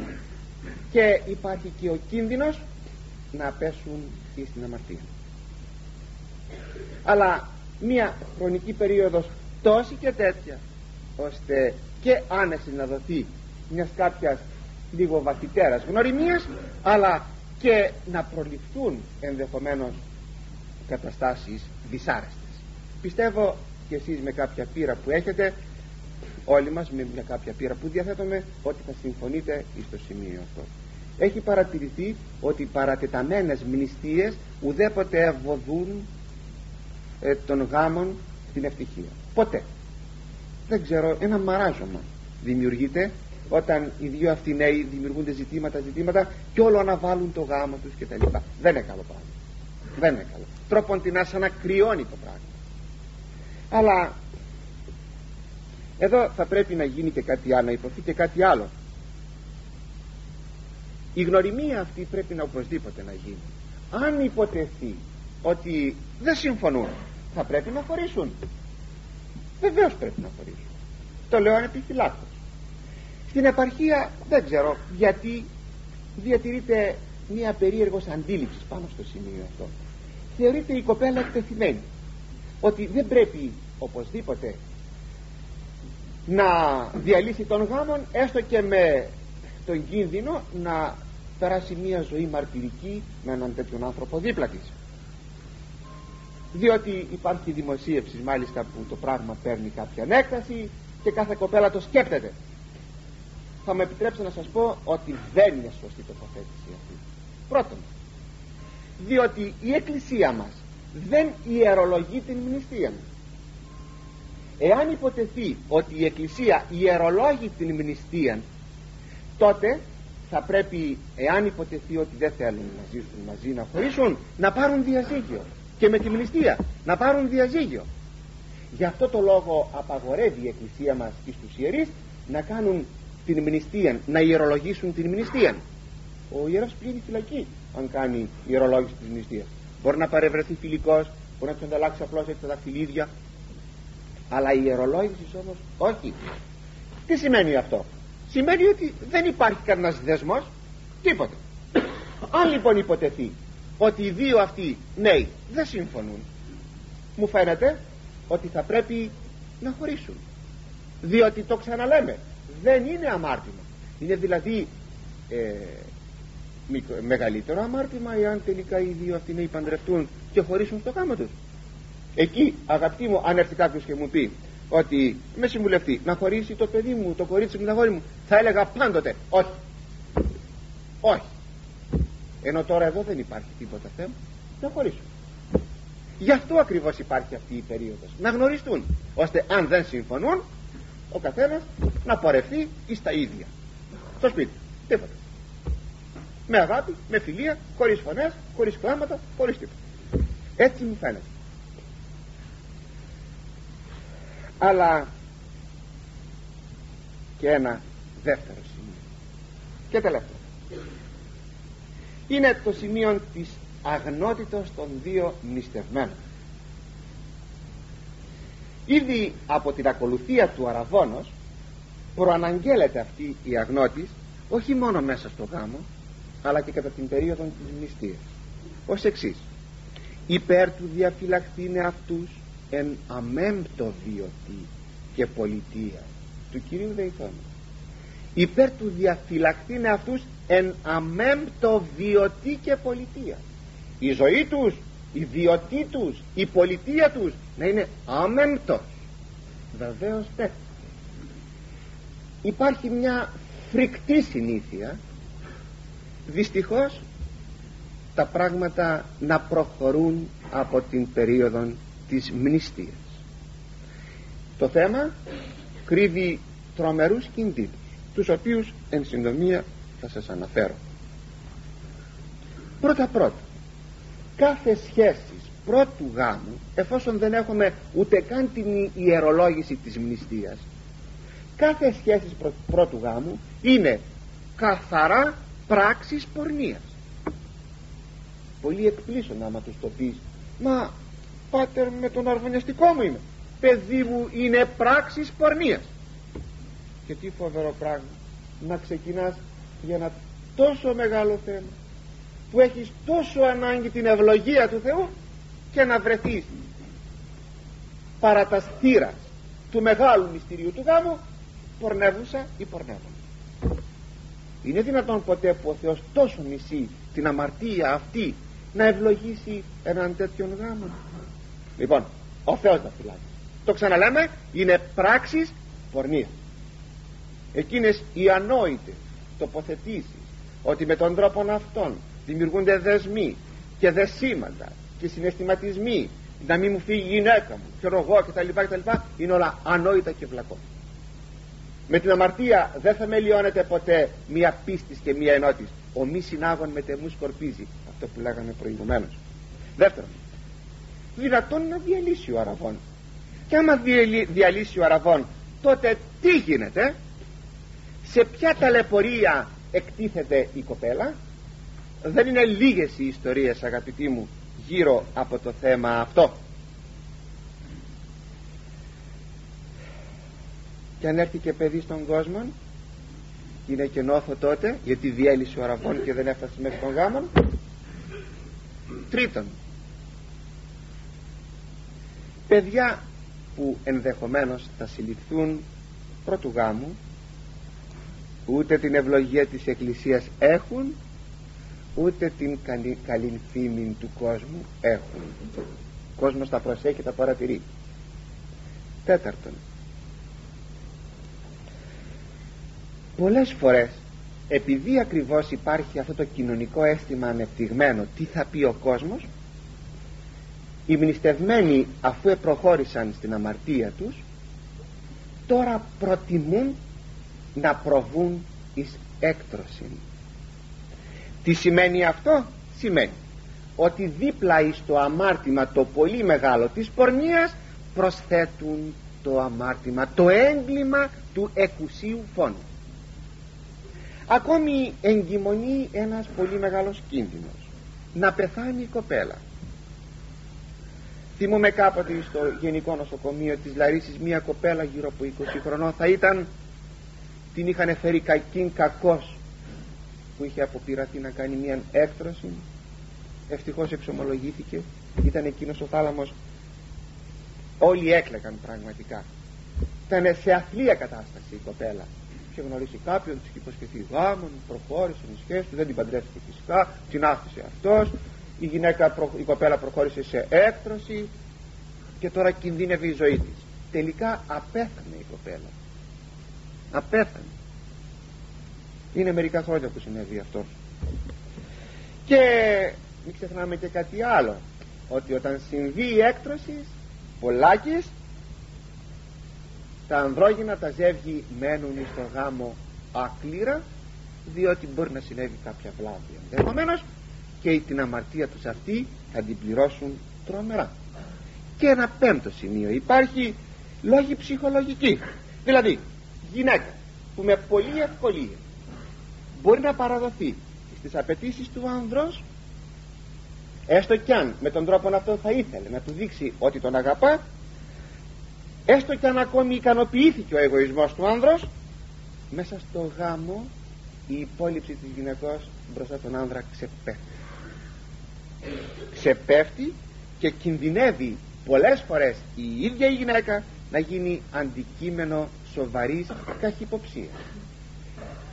και υπάρχει και ο κίνδυνος να πέσουν στην αμαρτία. Αλλά μια χρονική περίοδος τόση και τέτοια ώστε και άνεση να δοθεί μιας κάποιας λίγο βαθυτέρας γνωριμίας αλλά και να προληφθούν ενδεχομένως καταστάσεις δυσάρεστες. Πιστεύω και εσείς με κάποια πείρα που έχετε όλοι μας με μια κάποια πείρα που διαθέτουμε ότι θα συμφωνείτε στο σημείο αυτό. Έχει παρατηρηθεί ότι παρατεταμένες μνηστείες ουδέποτε ευωδούν ε, των γάμων την ευτυχία. Ποτέ. Δεν ξέρω ένα μαράζωμα δημιουργείται όταν οι δύο αυτοί νέοι δημιουργούνται ζητήματα ζητήματα και όλο αναβάλουν το γάμο τους και τα λοιπά. Δεν είναι καλό πράγμα. Δεν είναι καλό. Τρόπον την άσα να κρυώνει το πράγμα. Αλλά εδώ θα πρέπει να γίνει και κάτι άλλο να υποθεί και κάτι άλλο. Η γνωριμία αυτή πρέπει να οπωσδήποτε να γίνει. Αν υποτεθεί ότι δεν συμφωνούν θα πρέπει να χωρίσουν. Βεβαίως πρέπει να χωρίσουν. Το λέω ανεπιφυλάκτως στην επαρχία δεν ξέρω γιατί διατηρείται μια περίεργος αντίληψης πάνω στο σημείο αυτό. Θεωρείται η κοπέλα εκτεθειμένη ότι δεν πρέπει οπωσδήποτε να διαλύσει τον γάμον έστω και με τον κίνδυνο να περάσει μια ζωή μαρτυρική με έναν τέτοιον άνθρωπο δίπλα της. Διότι υπάρχει δημοσίευση μάλιστα που το πράγμα παίρνει κάποια έκταση και κάθε κοπέλα το σκέπτεται θα με επιτρέψετε να σας πω ότι δεν είναι σωστή τοποθέτηση αυτή. Πρώτον διότι η εκκλησία μας δεν ιερολογεί την μνηστία εάν υποτεθεί ότι η εκκλησία ιερολόγει την μνηστία τότε θα πρέπει εάν υποτεθεί ότι δεν θέλουν να ζήσουν μαζί να χωρίσουν να πάρουν διαζύγιο. Και με τη μνηστία να πάρουν διαζύγιο. Γι' αυτό το λόγο απαγορεύει η εκκλησία μας και στους ιερείς να κάνουν την μνηστία να ιερολογήσουν την μνηστία ο ιερός πλήρει φυλακή αν κάνει ιερολόγηση της μνηστίας μπορεί να παρευρεθεί φιλικός μπορεί να του ανταλλάξει απλώς έτσι τα δαχτυλίδια αλλά η ιερολόγηση όμως όχι. Τι σημαίνει αυτό; Σημαίνει ότι δεν υπάρχει κανένας δεσμός τίποτα αν λοιπόν υποτεθεί ότι οι δύο αυτοί νέοι δεν συμφωνούν μου φαίνεται ότι θα πρέπει να χωρίσουν. Διότι το ξαναλέμε δεν είναι αμάρτημα. Είναι δηλαδή ε, μεγαλύτερο αμάρτημα εάν τελικά οι δύο αυτοί νέοι παντρευτούν και χωρίσουν στο γάμο τους. Εκεί αγαπητοί μου αν έρθει κάποιος και μου πει ότι με συμβουλευτεί να χωρίσει το παιδί μου, το κορίτσι μου, τα γόρι μου θα έλεγα πάντοτε όχι όχι ενώ τώρα εδώ δεν υπάρχει τίποτα θέμα. Να χωρίσουν. Γι' αυτό ακριβώς υπάρχει αυτή η περίοδος. Να γνωριστούν ώστε αν δεν συμφωνούν ο καθένας να πορευτεί εις τα ίδια. Στο σπίτι. Τίποτα. Με αγάπη, με φιλία, χωρίς φωνές, χωρίς κλάματα, χωρίς τίποτα. Έτσι μου φαίνεται. Αλλά και ένα δεύτερο σημείο. Και τελευταίο. Είναι το σημείο της αγνότητος των δύο νηστευμένων ήδη από την ακολουθία του Αραβόνος προαναγγέλλεται αυτή η αγνώτης όχι μόνο μέσα στο γάμο αλλά και κατά την περίοδο της νηστείας ως εξής υπέρ του διαφυλακτήνε αυτούς εν αμέμπτο βιωτή και πολιτεία του Κυρίου Δεϊθόνου. Υπέρ του διαφυλακτήνε αυτούς εν αμέμπτο βιωτή και πολιτεία. Η ζωή τους η βιωτή τους η πολιτεία τους να είναι αμέμπτος βεβαίως ναι υπάρχει μια φρικτή συνήθεια. Δυστυχώς τα πράγματα να προχωρούν από την περίοδο της μνηστείας το θέμα κρύβει τρομερούς κινδύνους τους οποίους εν συντομία θα σας αναφέρω. Πρώτα πρώτα κάθε σχέσης πρώτου γάμου εφόσον δεν έχουμε ούτε καν την ιερολόγηση της μνηστείας κάθε σχέσης πρώτου γάμου είναι καθαρά πράξεις πορνείας. Πολύ εκπλήσουν άμα τους το πεις μα πάτερ με τον αρβωνιαστικό μου είμαι. Παιδί μου είναι πράξεις πορνείας και τι φοβερό πράγμα να ξεκινάς για ένα τόσο μεγάλο θέμα που έχεις τόσο ανάγκη την ευλογία του Θεού και να βρεθείς παρά τα του μεγάλου μυστηρίου του γάμου πορνεύουσα ή πορνεύουν είναι δυνατόν ποτέ που ο Θεός τόσο μισεί την αμαρτία αυτή να ευλογήσει έναν τέτοιον γάμο; Λοιπόν ο Θεός τα φυλάει. Το ξαναλέμε είναι πράξεις πορνεία. Εκείνες οι ανόητες τοποθετήσεις ότι με τον τρόπο αυτόν δημιουργούνται δεσμοί και δεσίματα και συναισθηματισμοί. Να μην μου φύγει η γυναίκα μου και εγώ και τα λοιπά και τα λοιπά είναι όλα ανόητα και βλακό. Με την αμαρτία δεν θα μελιώνεται ποτέ μία πίστη και μία ενότης ο μη συνάγων με τεμούς σκορπίζει αυτό που λέγαμε προηγουμένως. Δεύτερον δυνατόν να διαλύσει ο αραβών. Και άμα διαλύσει ο αραβών τότε τι γίνεται; Σε ποια ταλαιπωρία εκτίθεται η κοπέλα; Δεν είναι λίγες οι ιστορίες αγαπητοί μου γύρω από το θέμα αυτό. Και αν έρθει και παιδί στον κόσμο είναι και νόθο τότε γιατί διέλυσε ο αραβών και δεν έφτασε μέχρι τον γάμο τρίτον παιδιά που ενδεχομένως θα συλληφθούν πρώτου γάμου ούτε την ευλογία της Εκκλησίας έχουν ούτε την καλή, καλή φήμη του κόσμου έχουν. Ο κόσμος τα προσέχει τα παρατηρεί. Τέταρτον. Πολλές φορές επειδή ακριβώς υπάρχει αυτό το κοινωνικό αίσθημα ανεπτυγμένο τι θα πει ο κόσμος; Οι μνηστευμένοι αφού προχώρησαν στην αμαρτία τους τώρα προτιμούν να προβούν εις έκτρωση τι σημαίνει αυτό; Σημαίνει ότι δίπλα εις το αμάρτημα το πολύ μεγάλο της πορνείας προσθέτουν το αμάρτημα το έγκλημα του εκουσίου φόνου. Ακόμη εγκυμονεί ένας πολύ μεγάλος κίνδυνος. Να πεθάνει η κοπέλα. Θυμούμαι κάποτε στο γενικό νοσοκομείο της Λαρίσης μια κοπέλα γύρω από 20 χρονών. Θα ήταν την είχαν φέρει κακήν κακός που είχε αποπειραθεί να κάνει μια έκτρωση ευτυχώς εξομολογήθηκε. Ήταν εκείνος ο θάλαμος. Όλοι έκλεγαν πραγματικά. Ήταν σε αθλία κατάσταση η κοπέλα. Είχε γνωρίσει κάποιον της είχε υποσχεθεί γάμον προχώρησε η σχέση του δεν την παντρεύτηκε φυσικά την άφησε αυτός. Η γυναίκα, η κοπέλα προχώρησε σε έκτρωση και τώρα κινδύνευε η ζωή της. Τελικά απέθανε η κοπέλα. Απέθανε είναι μερικά χρόνια που συνέβη αυτό. Και μην ξεχνάμε και κάτι άλλο ότι όταν συμβεί η έκτρωση πολλάκις τα ανδρόγυνα τα ζεύγη μένουν στο γάμο άκληρα διότι μπορεί να συνέβη κάποια βλάβη ενδεχομένως και την αμαρτία τους αυτή θα την πληρώσουν τρομερά. Και ένα πέμπτο σημείο. Υπάρχει λόγοι ψυχολογικοί. Δηλαδή γυναίκα που με πολλή ευκολία μπορεί να παραδοθεί στις απαιτήσεις του άνδρος έστω κι αν με τον τρόπο αυτό θα ήθελε να του δείξει ότι τον αγαπά έστω κι αν ακόμη ικανοποιήθηκε ο εγωισμός του άνδρος μέσα στο γάμο η υπόλοιψη της γυναικός μπροστά τον άνδρα ξεπέφτει. Ξεπέφτει και κινδυνεύει πολλές φορές η ίδια η γυναίκα να γίνει αντικείμενο σοβαρής καχυποψίας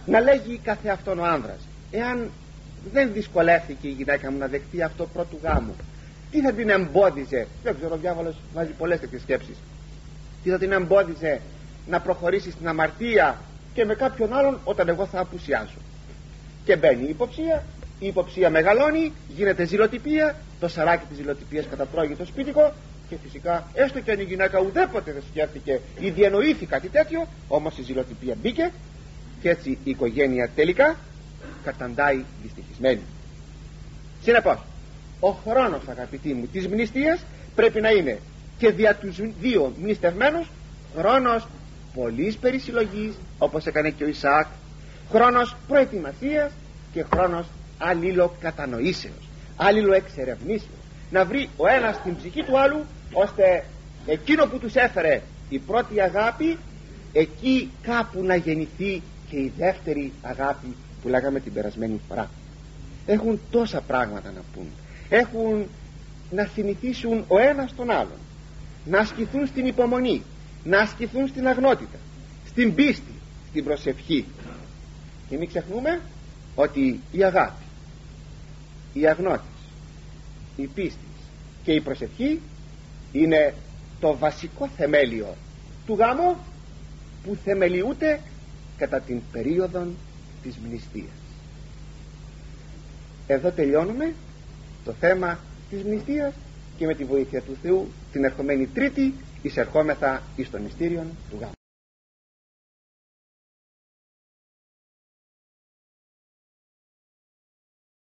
να λέγει κάθε αυτόν ο άνδρας εάν δεν δυσκολεύτηκε η γυναίκα μου να δεχτεί αυτό πρώτου γάμου τι θα την εμπόδιζε δεν ξέρω ο διάβολος βάζει πολλές τέτοιες σκέψεις. Τι θα την εμπόδιζε να προχωρήσει στην αμαρτία και με κάποιον άλλον όταν εγώ θα απουσιάσω και μπαίνει η υποψία η υποψία μεγαλώνει γίνεται ζηλοτυπία το σαράκι της ζηλοτυπίας κατατρώγει το σπίτικο και φυσικά έστω και αν η γυναίκα ουδέποτε δεν σκέφτηκε ή διανοήθη κάτι τέτοιο όμως η ζηλοτυπία μπήκε και έτσι η οικογένεια τελικά καταντάει δυστυχισμένη. Συνεπώς ο χρόνος αγαπητοί μου της μνηστείας πρέπει να είναι και δια τους δύο μνηστευμένους χρόνος πολλής περισυλλογής όπως έκανε και ο Ισαάκ χρόνος προετοιμασίας και χρόνος αλληλοκατανοήσεως αλληλοεξερευνήσεως. Να βρει ο ένας την ψυχή του άλλου ώστε εκείνο που τους έφερε η πρώτη αγάπη εκεί κάπου να γεννηθεί και η δεύτερη αγάπη που λέγαμε την περασμένη φορά. Έχουν τόσα πράγματα να πούν. Έχουν να θυμηθήσουν ο ένας τον άλλον. Να ασκηθούν στην υπομονή. Να ασκηθούν στην αγνότητα. Στην πίστη, στην προσευχή. Και μην ξεχνούμε ότι η αγάπη η αγνότητα η πίστη και η προσευχή είναι το βασικό θεμέλιο του γάμου που θεμελιούται κατά την περίοδο της μνηστείας. Εδώ τελειώνουμε το θέμα της μνηστείας και με τη βοήθεια του Θεού την ερχομένη Τρίτη εισερχόμεθα εις το μυστήριο του γάμου